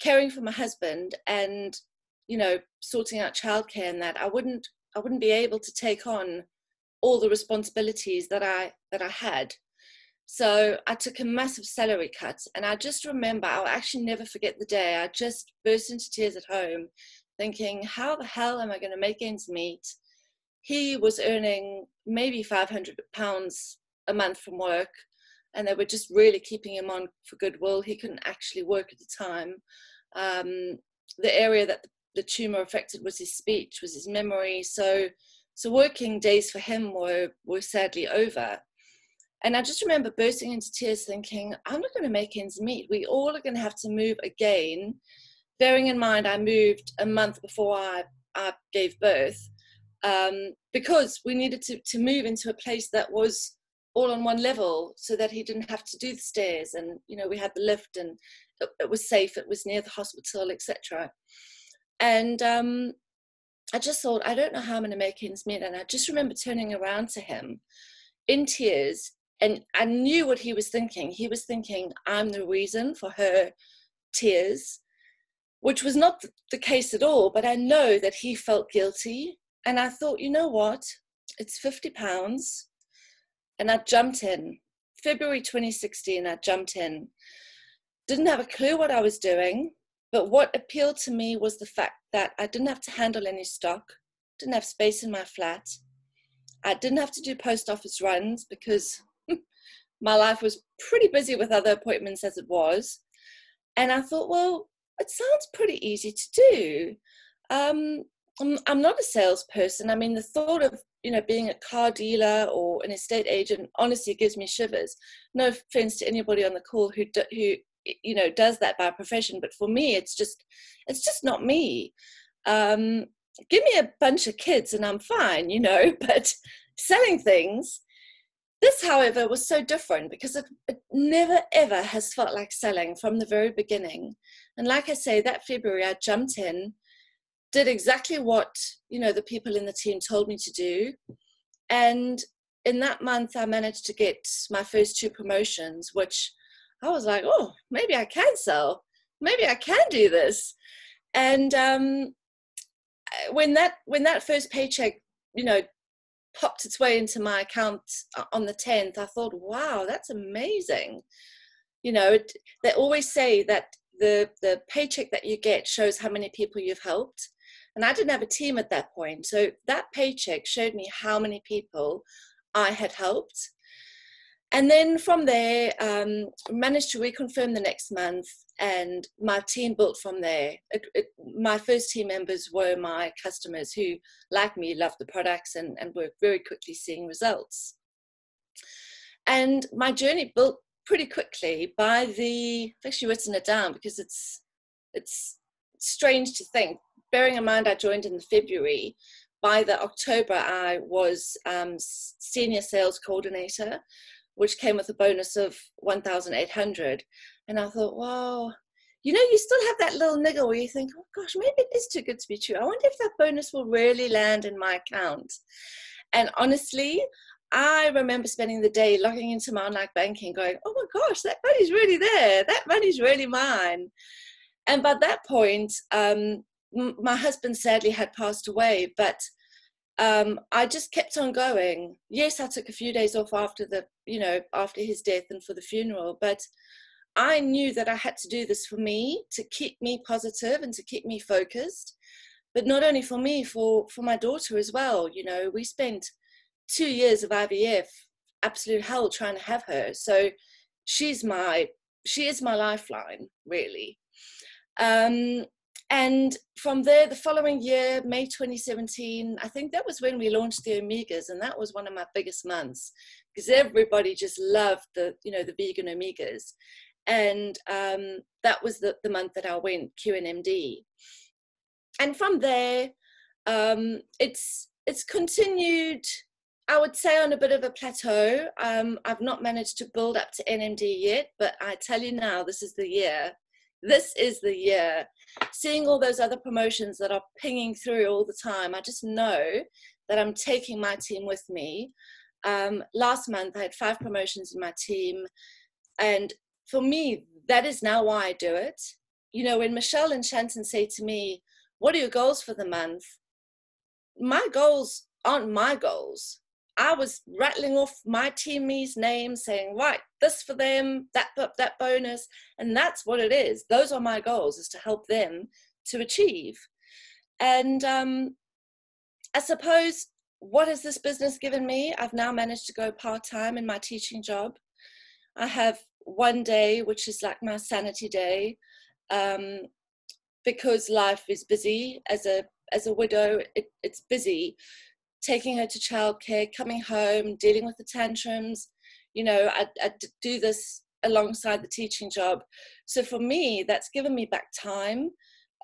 caring for my husband and you know sorting out childcare and that i wouldn't i wouldn't be able to take on all the responsibilities that I that I had. So I took a massive salary cut, and I just remember I'll actually never forget the day. I just burst into tears at home, thinking, "How the hell am I going to make ends meet?" He was earning maybe 500 pounds a month from work, and they were just really keeping him on for goodwill. He couldn't actually work at the time. Um, the area that the tumor affected was his speech, was his memory. So so working days for him were, were sadly over. And I just remember bursting into tears thinking, I'm not going to make ends meet. We all are going to have to move again. Bearing in mind, I moved a month before I I gave birth um, because we needed to, to move into a place that was all on one level so that he didn't have to do the stairs and you know we had the lift and it, it was safe it was near the hospital etc and um, i just thought i don't know how i'm going to make ends meet and i just remember turning around to him in tears and i knew what he was thinking he was thinking i'm the reason for her tears which was not the case at all but i know that he felt guilty and I thought, you know what? It's 50 pounds. And I jumped in. February 2016, I jumped in. Didn't have a clue what I was doing, but what appealed to me was the fact that I didn't have to handle any stock, didn't have space in my flat. I didn't have to do post office runs because <laughs> my life was pretty busy with other appointments as it was. And I thought, well, it sounds pretty easy to do. Um, I'm, not a salesperson. I mean, the thought of you know being a car dealer or an estate agent honestly gives me shivers. No offense to anybody on the call who who you know does that by profession, but for me, it's just it's just not me. Um, give me a bunch of kids and I'm fine, you know. <laughs> But selling things, this, however, was so different because it, it never ever has felt like selling from the very beginning. And like I say, that February I jumped in did exactly what you know the people in the team told me to do and in that month i managed to get my first two promotions which i was like oh maybe i can sell maybe i can do this and um, when that when that first paycheck you know popped its way into my account on the 10th i thought wow that's amazing you know it, they always say that the the paycheck that you get shows how many people you've helped and I didn't have a team at that point. So that paycheck showed me how many people I had helped. And then from there, um, managed to reconfirm the next month, and my team built from there. It, it, my first team members were my customers who, like me, loved the products and, and were very quickly seeing results. And my journey built pretty quickly by the, I've actually written it down because it's, it's strange to think bearing in mind I joined in February, by the October I was um, senior sales coordinator, which came with a bonus of 1,800. And I thought, wow, you know, you still have that little niggle where you think, oh gosh, maybe it is too good to be true. I wonder if that bonus will really land in my account. And honestly, I remember spending the day logging into my online banking going, oh my gosh, that money's really there. That money's really mine. And by that point, um, my husband sadly had passed away, but um, I just kept on going. Yes, I took a few days off after the, you know, after his death and for the funeral, but I knew that I had to do this for me to keep me positive and to keep me focused. But not only for me, for for my daughter as well. You know, we spent two years of IVF, absolute hell trying to have her. So she's my she is my lifeline, really. Um, and from there the following year may 2017 i think that was when we launched the omegas and that was one of my biggest months because everybody just loved the you know the vegan omegas and um, that was the, the month that i went qnmd and from there um, it's it's continued I would say on a bit of a plateau. Um, I've not managed to build up to NMD yet, but I tell you now, this is the year. This is the year seeing all those other promotions that are pinging through all the time, I just know that I'm taking my team with me. Um, last month, I had five promotions in my team. And for me, that is now why I do it. You know, when Michelle and Shanton say to me, What are your goals for the month? My goals aren't my goals. I was rattling off my teammates' names, saying, right, this for them, that that bonus, and that's what it is. Those are my goals: is to help them to achieve. And um, I suppose what has this business given me? I've now managed to go part time in my teaching job. I have one day, which is like my sanity day, um, because life is busy. As a as a widow, it, it's busy taking her to childcare, coming home, dealing with the tantrums. You know, I, I do this alongside the teaching job. So for me, that's given me back time.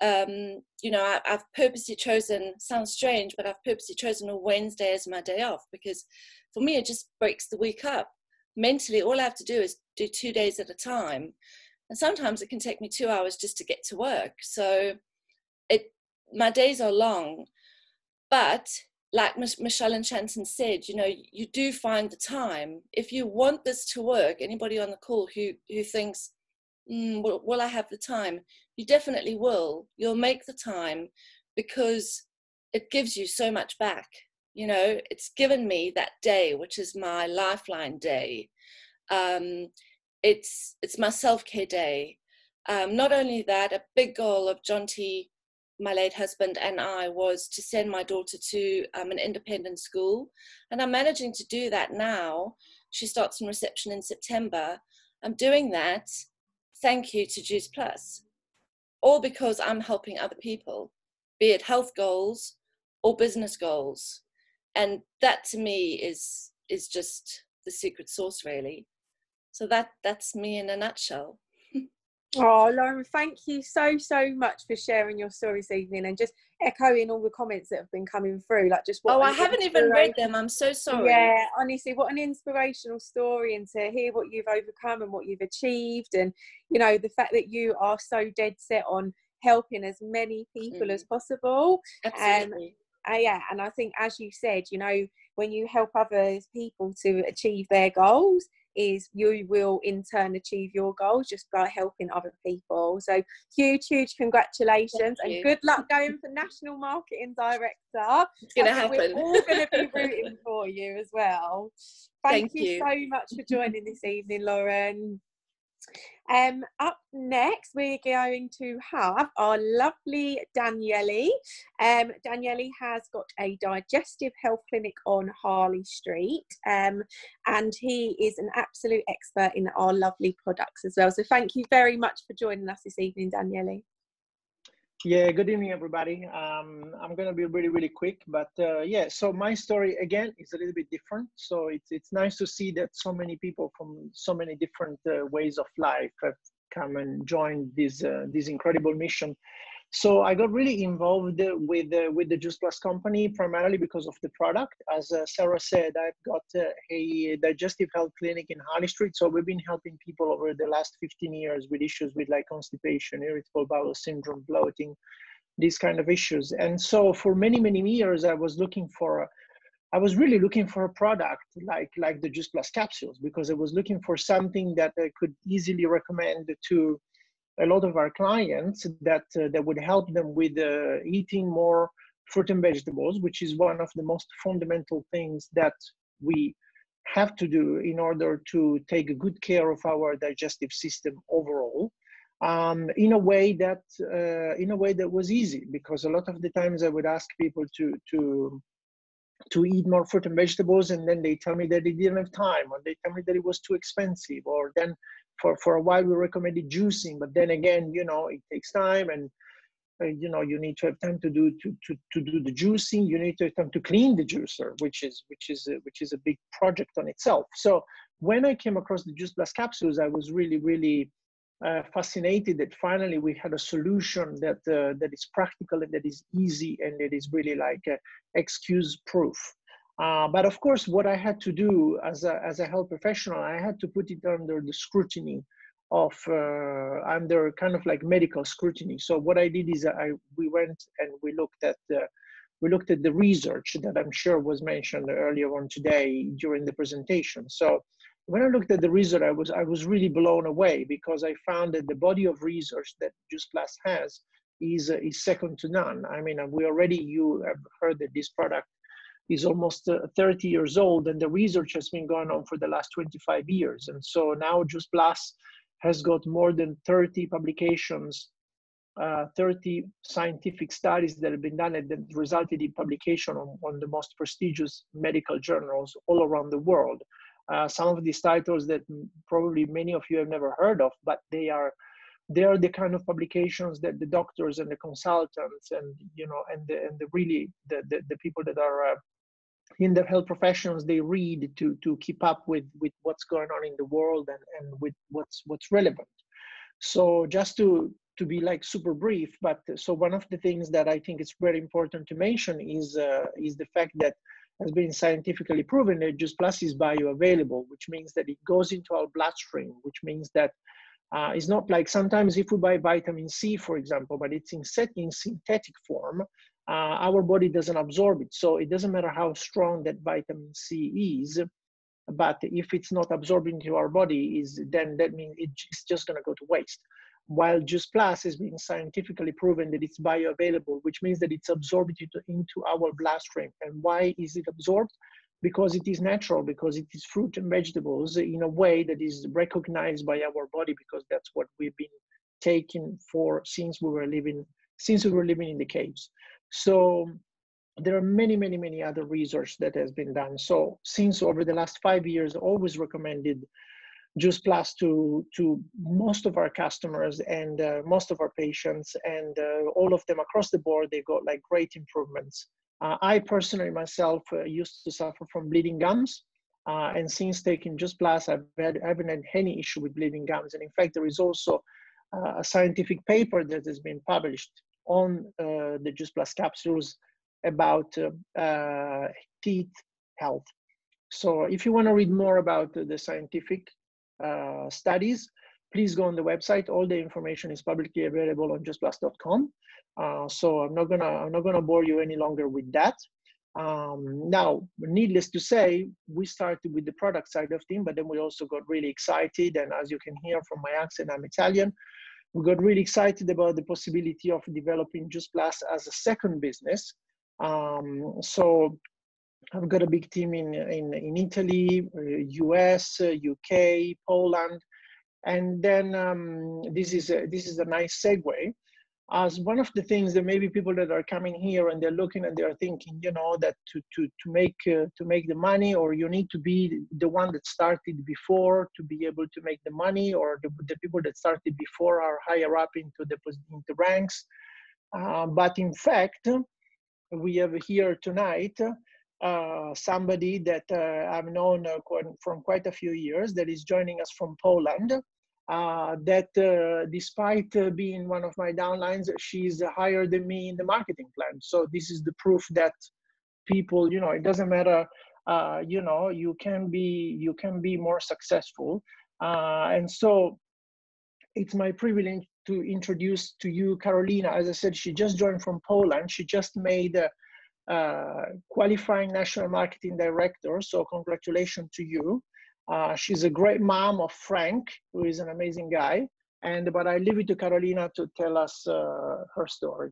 um, you know, I, have purposely chosen, sounds strange, but I've purposely chosen a Wednesday as my day off because for me, it just breaks the week up. Mentally, all I have to do is do two days at a time. And sometimes it can take me two hours just to get to work. So it, my days are long, but like Michelle and Shanton said, you know, you do find the time. If you want this to work, anybody on the call who, who thinks, mm, will, will I have the time? You definitely will. You'll make the time because it gives you so much back. You know, it's given me that day, which is my lifeline day. Um, it's it's my self care day. Um, not only that, a big goal of John T my late husband and I was to send my daughter to um, an independent school. And I'm managing to do that now. She starts in reception in September. I'm doing that. Thank you to Juice Plus. All because I'm helping other people, be it health goals or business goals. And that to me is is just the secret sauce really. So that that's me in a nutshell. Oh, Loren, thank you so, so much for sharing your story this evening and just echoing all the comments that have been coming through. Like, just what oh, I haven't even read them. I'm so sorry. Yeah, honestly, what an inspirational story, and to hear what you've overcome and what you've achieved, and you know, the fact that you are so dead set on helping as many people mm. as possible. Absolutely. Um, uh, yeah, and I think, as you said, you know, when you help other people to achieve their goals, is you will in turn achieve your goals just by helping other people. So huge, huge congratulations and good luck <laughs> going for national marketing director. It's gonna happen. We're all gonna be <laughs> rooting for you as well. Thank, Thank you, you so much for joining this evening, Loren. Um, up next, we're going to have our lovely Daniele. Um, Daniele has got a digestive health clinic on Harley Street, um, and he is an absolute expert in our lovely products as well. So, thank you very much for joining us this evening, Daniele. Yeah, good evening, everybody. Um, I'm going to be really, really quick, but uh, yeah, so my story again is a little bit different. So it's, it's nice to see that so many people from so many different uh, ways of life have come and joined this, uh, this incredible mission so I got really involved with uh, with the Juice Plus company primarily because of the product. As uh, Sara said, I've got uh, a digestive health clinic in Harley Street. So we've been helping people over the last 15 years with issues with like constipation, irritable bowel syndrome, bloating, these kind of issues. And so for many many years, I was looking for. I was really looking for a product like like the Juice Plus capsules because I was looking for something that I could easily recommend to a lot of our clients that uh, that would help them with uh, eating more fruit and vegetables, which is one of the most fundamental things that we have to do in order to take good care of our digestive system overall. Um, in a way that uh, in a way that was easy because a lot of the times I would ask people to to to eat more fruit and vegetables and then they tell me that they didn't have time or they tell me that it was too expensive or then for, for a while we recommended juicing, but then again, you know, it takes time and uh, you know you need to have time to do to, to, to do the juicing. You need to have time to clean the juicer which is which is a, which is a big project on itself. So when i came across the juice plus capsules i was really really uh, fascinated that finally we had a solution that uh, that is practical and that is easy and that is really like uh, excuse proof uh, but of course, what I had to do as a, as a health professional, I had to put it under the scrutiny of uh, under kind of like medical scrutiny. So what I did is I we went and we looked at the we looked at the research that I'm sure was mentioned earlier on today during the presentation. So when I looked at the research, I was I was really blown away because I found that the body of research that Juice Plus has is uh, is second to none. I mean, we already you have heard that this product is almost uh, 30 years old and the research has been going on for the last 25 years. And so now Juice Plus has got more than 30 publications, uh, 30 scientific studies that have been done and that resulted in publication on, on the most prestigious medical journals all around the world. Uh, some of these titles that probably many of you have never heard of, but they are they are the kind of publications that the doctors and the consultants and you know and the, and the really the, the, the people that are uh, in the health professions they read to to keep up with with what's going on in the world and and with what's what's relevant. So just to to be like super brief, but so one of the things that I think is very important to mention is uh, is the fact that has been scientifically proven that Juice Plus is bioavailable, which means that it goes into our bloodstream, which means that uh, it's not like sometimes if we buy vitamin C, for example, but it's in, set, in synthetic form, uh, our body doesn't absorb it. So it doesn't matter how strong that vitamin C is, but if it's not absorbed into our body, is then that means it's just going to go to waste. While Juice Plus is being scientifically proven that it's bioavailable, which means that it's absorbed into, our bloodstream. And why is it absorbed? Because it is natural, because it is fruit and vegetables in a way that is recognized by our body, because that's what we've been taking for since we were living since we were living in the caves. So there are many, many, many other research that has been done. So since over the last five years, always recommended Juice Plus to, to most of our customers and uh, most of our patients and uh, all of them across the board, they got like great improvements. Uh, I personally myself uh, used to suffer from bleeding gums. Uh, and since taking Juice Plus, I've had, I haven't had any issue with bleeding gums. And in fact, there is also uh, a scientific paper that has been published on the Juice Plus capsules about teeth health. So if you want to read more about the scientific uh, studies, please go on the website. All the information is publicly available on juiceplus.com. Uh, so I'm not gonna I'm not gonna bore you any longer with that. Um, now, needless to say, we started with the product side of things, but then we also got really excited. And as you can hear from my accent, I'm Italian. We got really excited about the possibility of developing Juice Plus as a second business. Um, so I've got a big team in in, in Italy, US, uh, UK, uh, Poland, and then um, this is a, this is a nice segue. As one of the things that maybe people that are coming here and they're looking and they're thinking, you know, that to to to make uh, to make the money, or you need to be the one that started before to be able to make the money, or the, the people that started before are higher up into the into ranks. Uh, but in fact, we have here tonight uh, somebody that uh, I've known uh, from quite a few years that is joining us from Poland. Uh, that uh, despite uh, being one of my downlines, she's higher than me in the marketing plan. So this is the proof that people, you know, it doesn't matter, you know, you can be you can be more successful. and so it's my privilege to introduce to you Karolina. As I said, she just joined from Poland. She just made uh, qualifying national marketing director. So congratulations to you. Uh, she's a great mom of Frank, who is an amazing guy. And but I leave it to Karolina to tell us uh, her story.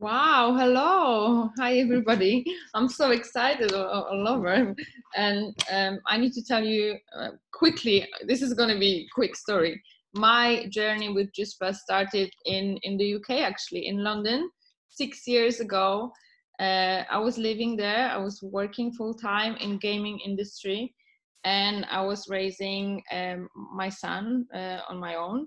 Wow, hello. Hi, everybody. I'm so excited all, over. And um, I need to tell you uh, quickly, this is going to be a quick story. My journey with Plus started in, in the UK, actually, in London six years ago. Uh, I was living there. I was working full time in gaming industry, and I was raising um, my son uh, on my own.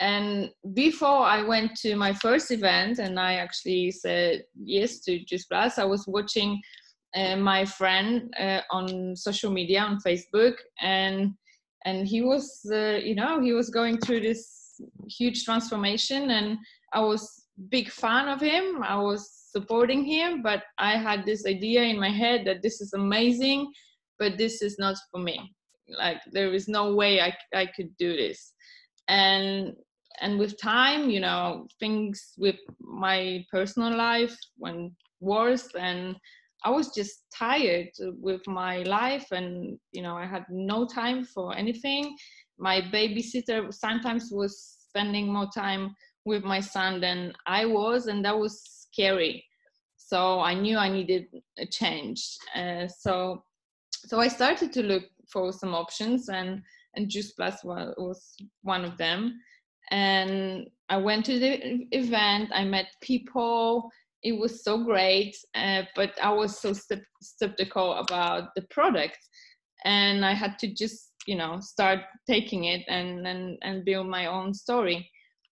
And before I went to my first event, and I actually said yes to Juice Plus, I was watching uh, my friend uh, on social media on Facebook, and and he was, uh, you know, he was going through this huge transformation, and I was big fan of him. I was supporting him, but I had this idea in my head that this is amazing, but this is not for me. Like there is no way I, I could do this. And and with time, you know, things with my personal life went worse and I was just tired with my life and you know I had no time for anything. My babysitter sometimes was spending more time with my son than I was, and that was scary. So I knew I needed a change. Uh, so so I started to look for some options, and and Juice Plus was one of them. And I went to the event. I met people. It was so great, uh, but I was so skeptical about the product, and I had to just you know start taking it and and and build my own story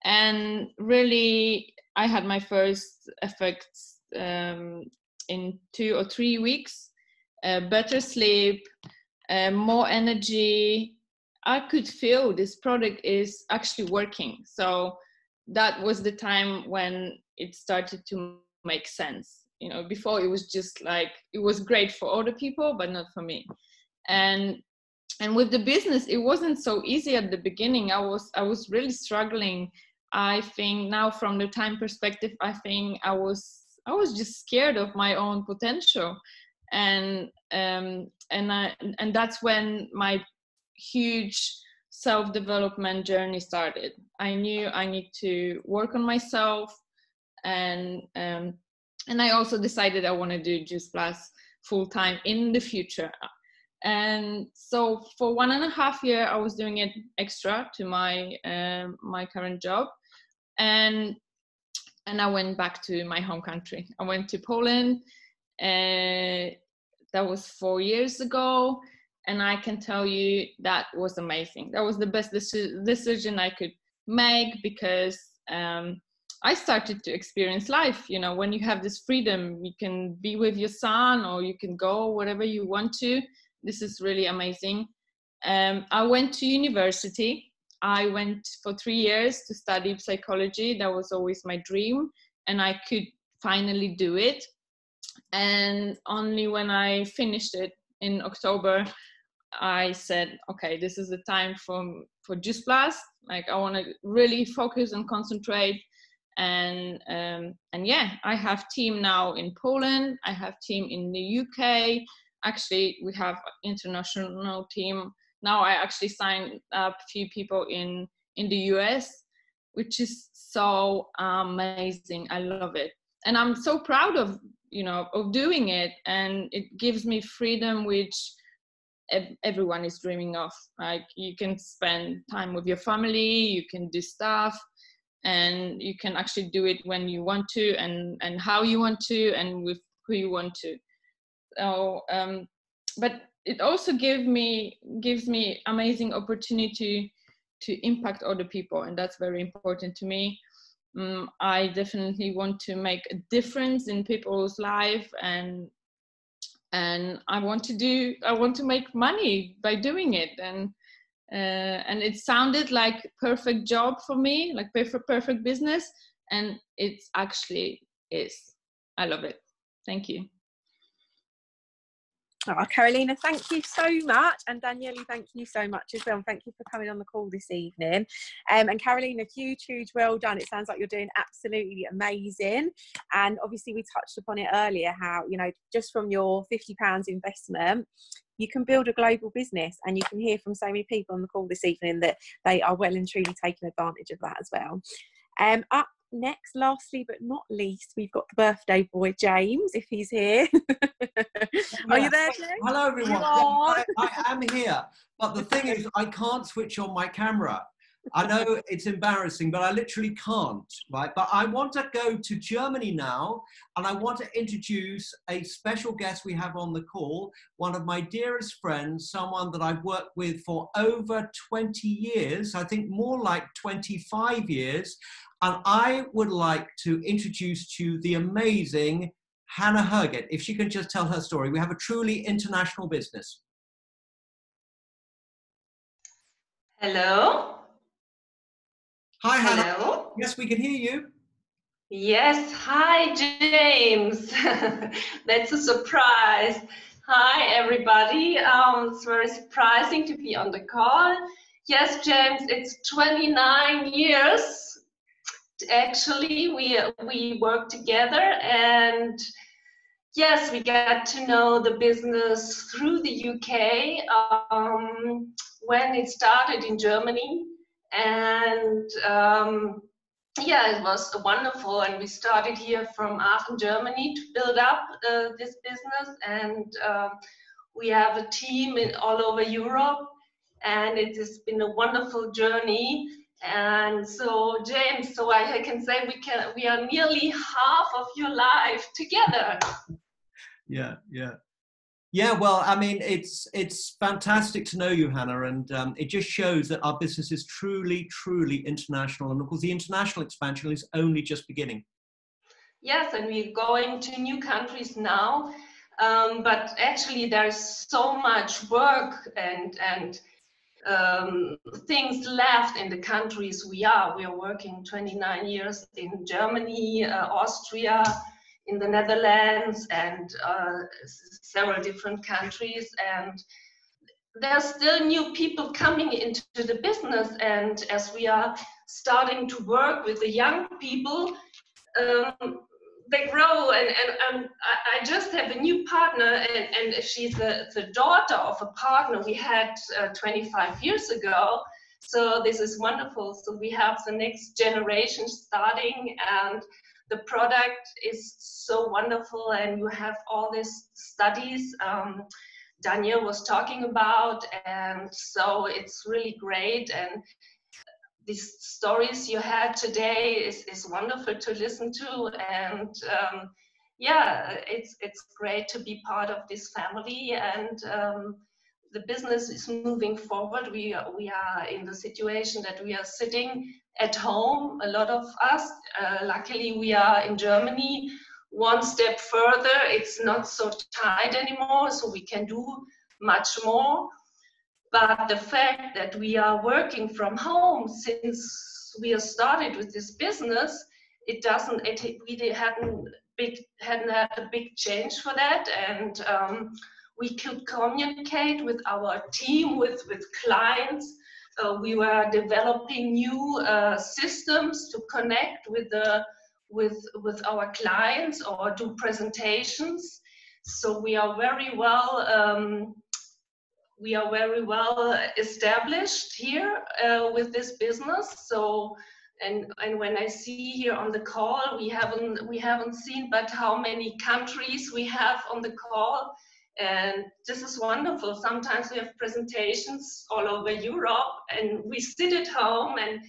and really i had my first effects um, in two or three weeks uh, better sleep uh, more energy I could feel this product is actually working. So that was the time when it started to make sense. You know, before it was just like it was great for other people, but not for me. And and with the business, it wasn't so easy at the beginning. I was I was really struggling. I think now from the time perspective, I think I was I was just scared of my own potential, and um, and I and that's when my huge self development journey started. I knew I need to work on myself, and um, and I also decided I want to do Juice Plus full time in the future. And so for one and a half year, I was doing it extra to my um, my current job, and and I went back to my home country. I went to Poland. Uh, that was four years ago, and I can tell you that was amazing. That was the best deci- decision I could make because um, I started to experience life. You know, when you have this freedom, you can be with your son or you can go wherever you want to. This is really amazing. Um, I went to university I went for three years to study psychology. That was always my dream, and I could finally do it. And only when I finished it in October, I said, okay, this is the time for for Juice Plus. Like I want to really focus and concentrate. And um, and yeah, I have team now in Poland. I have team in the UK. Actually, we have international team now I actually signed up a few people in in the US, which is so amazing. I love it, and I'm so proud of you know of doing it, and it gives me freedom, which everyone is dreaming of. Like you can spend time with your family, you can do stuff, and you can actually do it when you want to, and and how you want to, and with who you want to. So, um, but it also me gives me amazing opportunity to impact other people and that's very important to me. Um, i definitely want to make a difference in people's life and and i want to do i want to make money by doing it and uh, and it sounded like perfect job for me like perfect perfect business and it actually is. I love it. Thank you Oh, Karolina, thank you so much. And Daniele, thank you so much as well. And thank you for coming on the call this evening. Um, and Karolina, huge, huge well done. It sounds like you're doing absolutely amazing. And obviously, we touched upon it earlier how, you know, just from your £50 investment, you can build a global business. And you can hear from so many people on the call this evening that they are well and truly taking advantage of that as well. Um, up next, lastly but not least, we've got the birthday boy, James, if he's here. <laughs> are you there, James? Hello, everyone. Yeah, I, I am here. But the thing is, I can't switch on my camera. I know it's embarrassing, but I literally can't, right? But I want to go to Germany now, and I want to introduce a special guest we have on the call, one of my dearest friends, someone that I've worked with for over 20 years, I think more like 25 years. And I would like to introduce to you the amazing Hana Hergeth. If she can just tell her story. We have a truly international business. Hello. Hi, Hannah. Hello. Yes, we can hear you. Yes. Hi, James. <laughs> That's a surprise. Hi, everybody. Um, it's very surprising to be on the call. Yes, James, it's 29 years actually we we worked together and yes we got to know the business through the uk um, when it started in germany. And um, yeah it was wonderful. And we started here from aachen germany to build up uh, this business. And uh, we have a team in all over europe. And it has been a wonderful journey and so, James, so I can say we can we are nearly half of your life together. Yeah, yeah. Yeah, well, I mean, it's it's fantastic to know you, Hana, and um, it just shows that our business is truly, truly international, and of course, the international expansion is only just beginning. Yes, and we're going to new countries now, um, but actually, there's so much work and and um, things left in the countries we are. We are working 29 years in Germany, uh, Austria, in the Netherlands, and uh, several different countries. And there's still new people coming into the business. And as we are starting to work with the young people, um, they grow and, and, and I just have a new partner and, and she's the, the daughter of a partner we had uh, 25 years ago. So this is wonderful. So we have the next generation starting and the product is so wonderful and you have all these studies um, Daniel was talking about and so it's really great and these stories you had today is, is wonderful to listen to. And um, yeah it's it's great to be part of this family. And um, the business is moving forward. We are, we are in the situation that we are sitting at home a lot of us. Uh, luckily we are in germany. One step further it's not so tight anymore so we can do much more but the fact that we are working from home since we started with this business, it doesn't, it really hadn't big, hadn't had a big change for that. And um, we could communicate with our team, with, with clients. Uh, we were developing new uh, systems to connect with the with with our clients or do presentations. So we are very well um, we are very well established here uh, with this business. So, and and when I see here on the call, we haven't we haven't seen, but how many countries we have on the call, and this is wonderful. Sometimes we have presentations all over Europe, and we sit at home and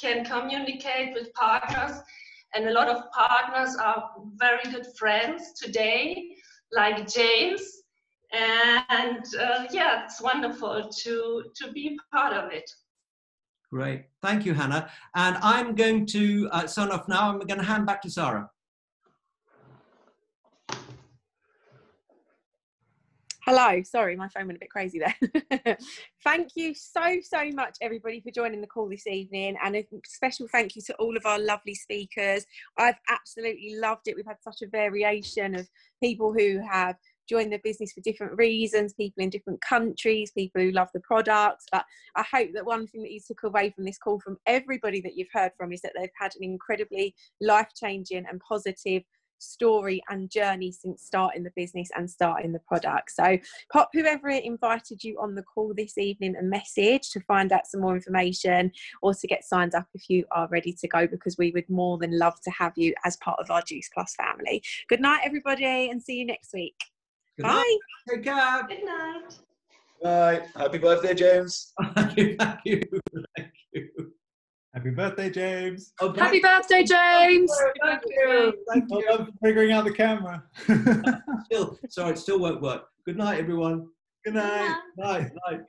can communicate with partners. And a lot of partners are very good friends today, like James, and uh, yeah, it's wonderful to to be part of it. Great, thank you, Hana. And I'm going to uh, sign off now. I'm going to hand back to Sara. Hello, sorry, my phone went a bit crazy there. <laughs> thank you so, so much, everybody, for joining the call this evening. And a special thank you to all of our lovely speakers. I've absolutely loved it. We've had such a variation of people who have join the business for different reasons, people in different countries, people who love the products. But I hope that one thing that you took away from this call from everybody that you've heard from is that they've had an incredibly life changing and positive story and journey since starting the business and starting the product. So pop whoever invited you on the call this evening a message to find out some more information or to get signed up if you are ready to go because we would more than love to have you as part of our Juice Plus family. Good night everybody and see you next week. Good Bye. night. Take care. Good night. Bye. Happy birthday, James. thank you. Thank you. Thank you. Happy birthday, James. Okay. Happy birthday, James. Thank you. Thank Well you. done for figuring out the camera. Still, sorry, it still won't work. Good night, everyone. Good night. Night. Night.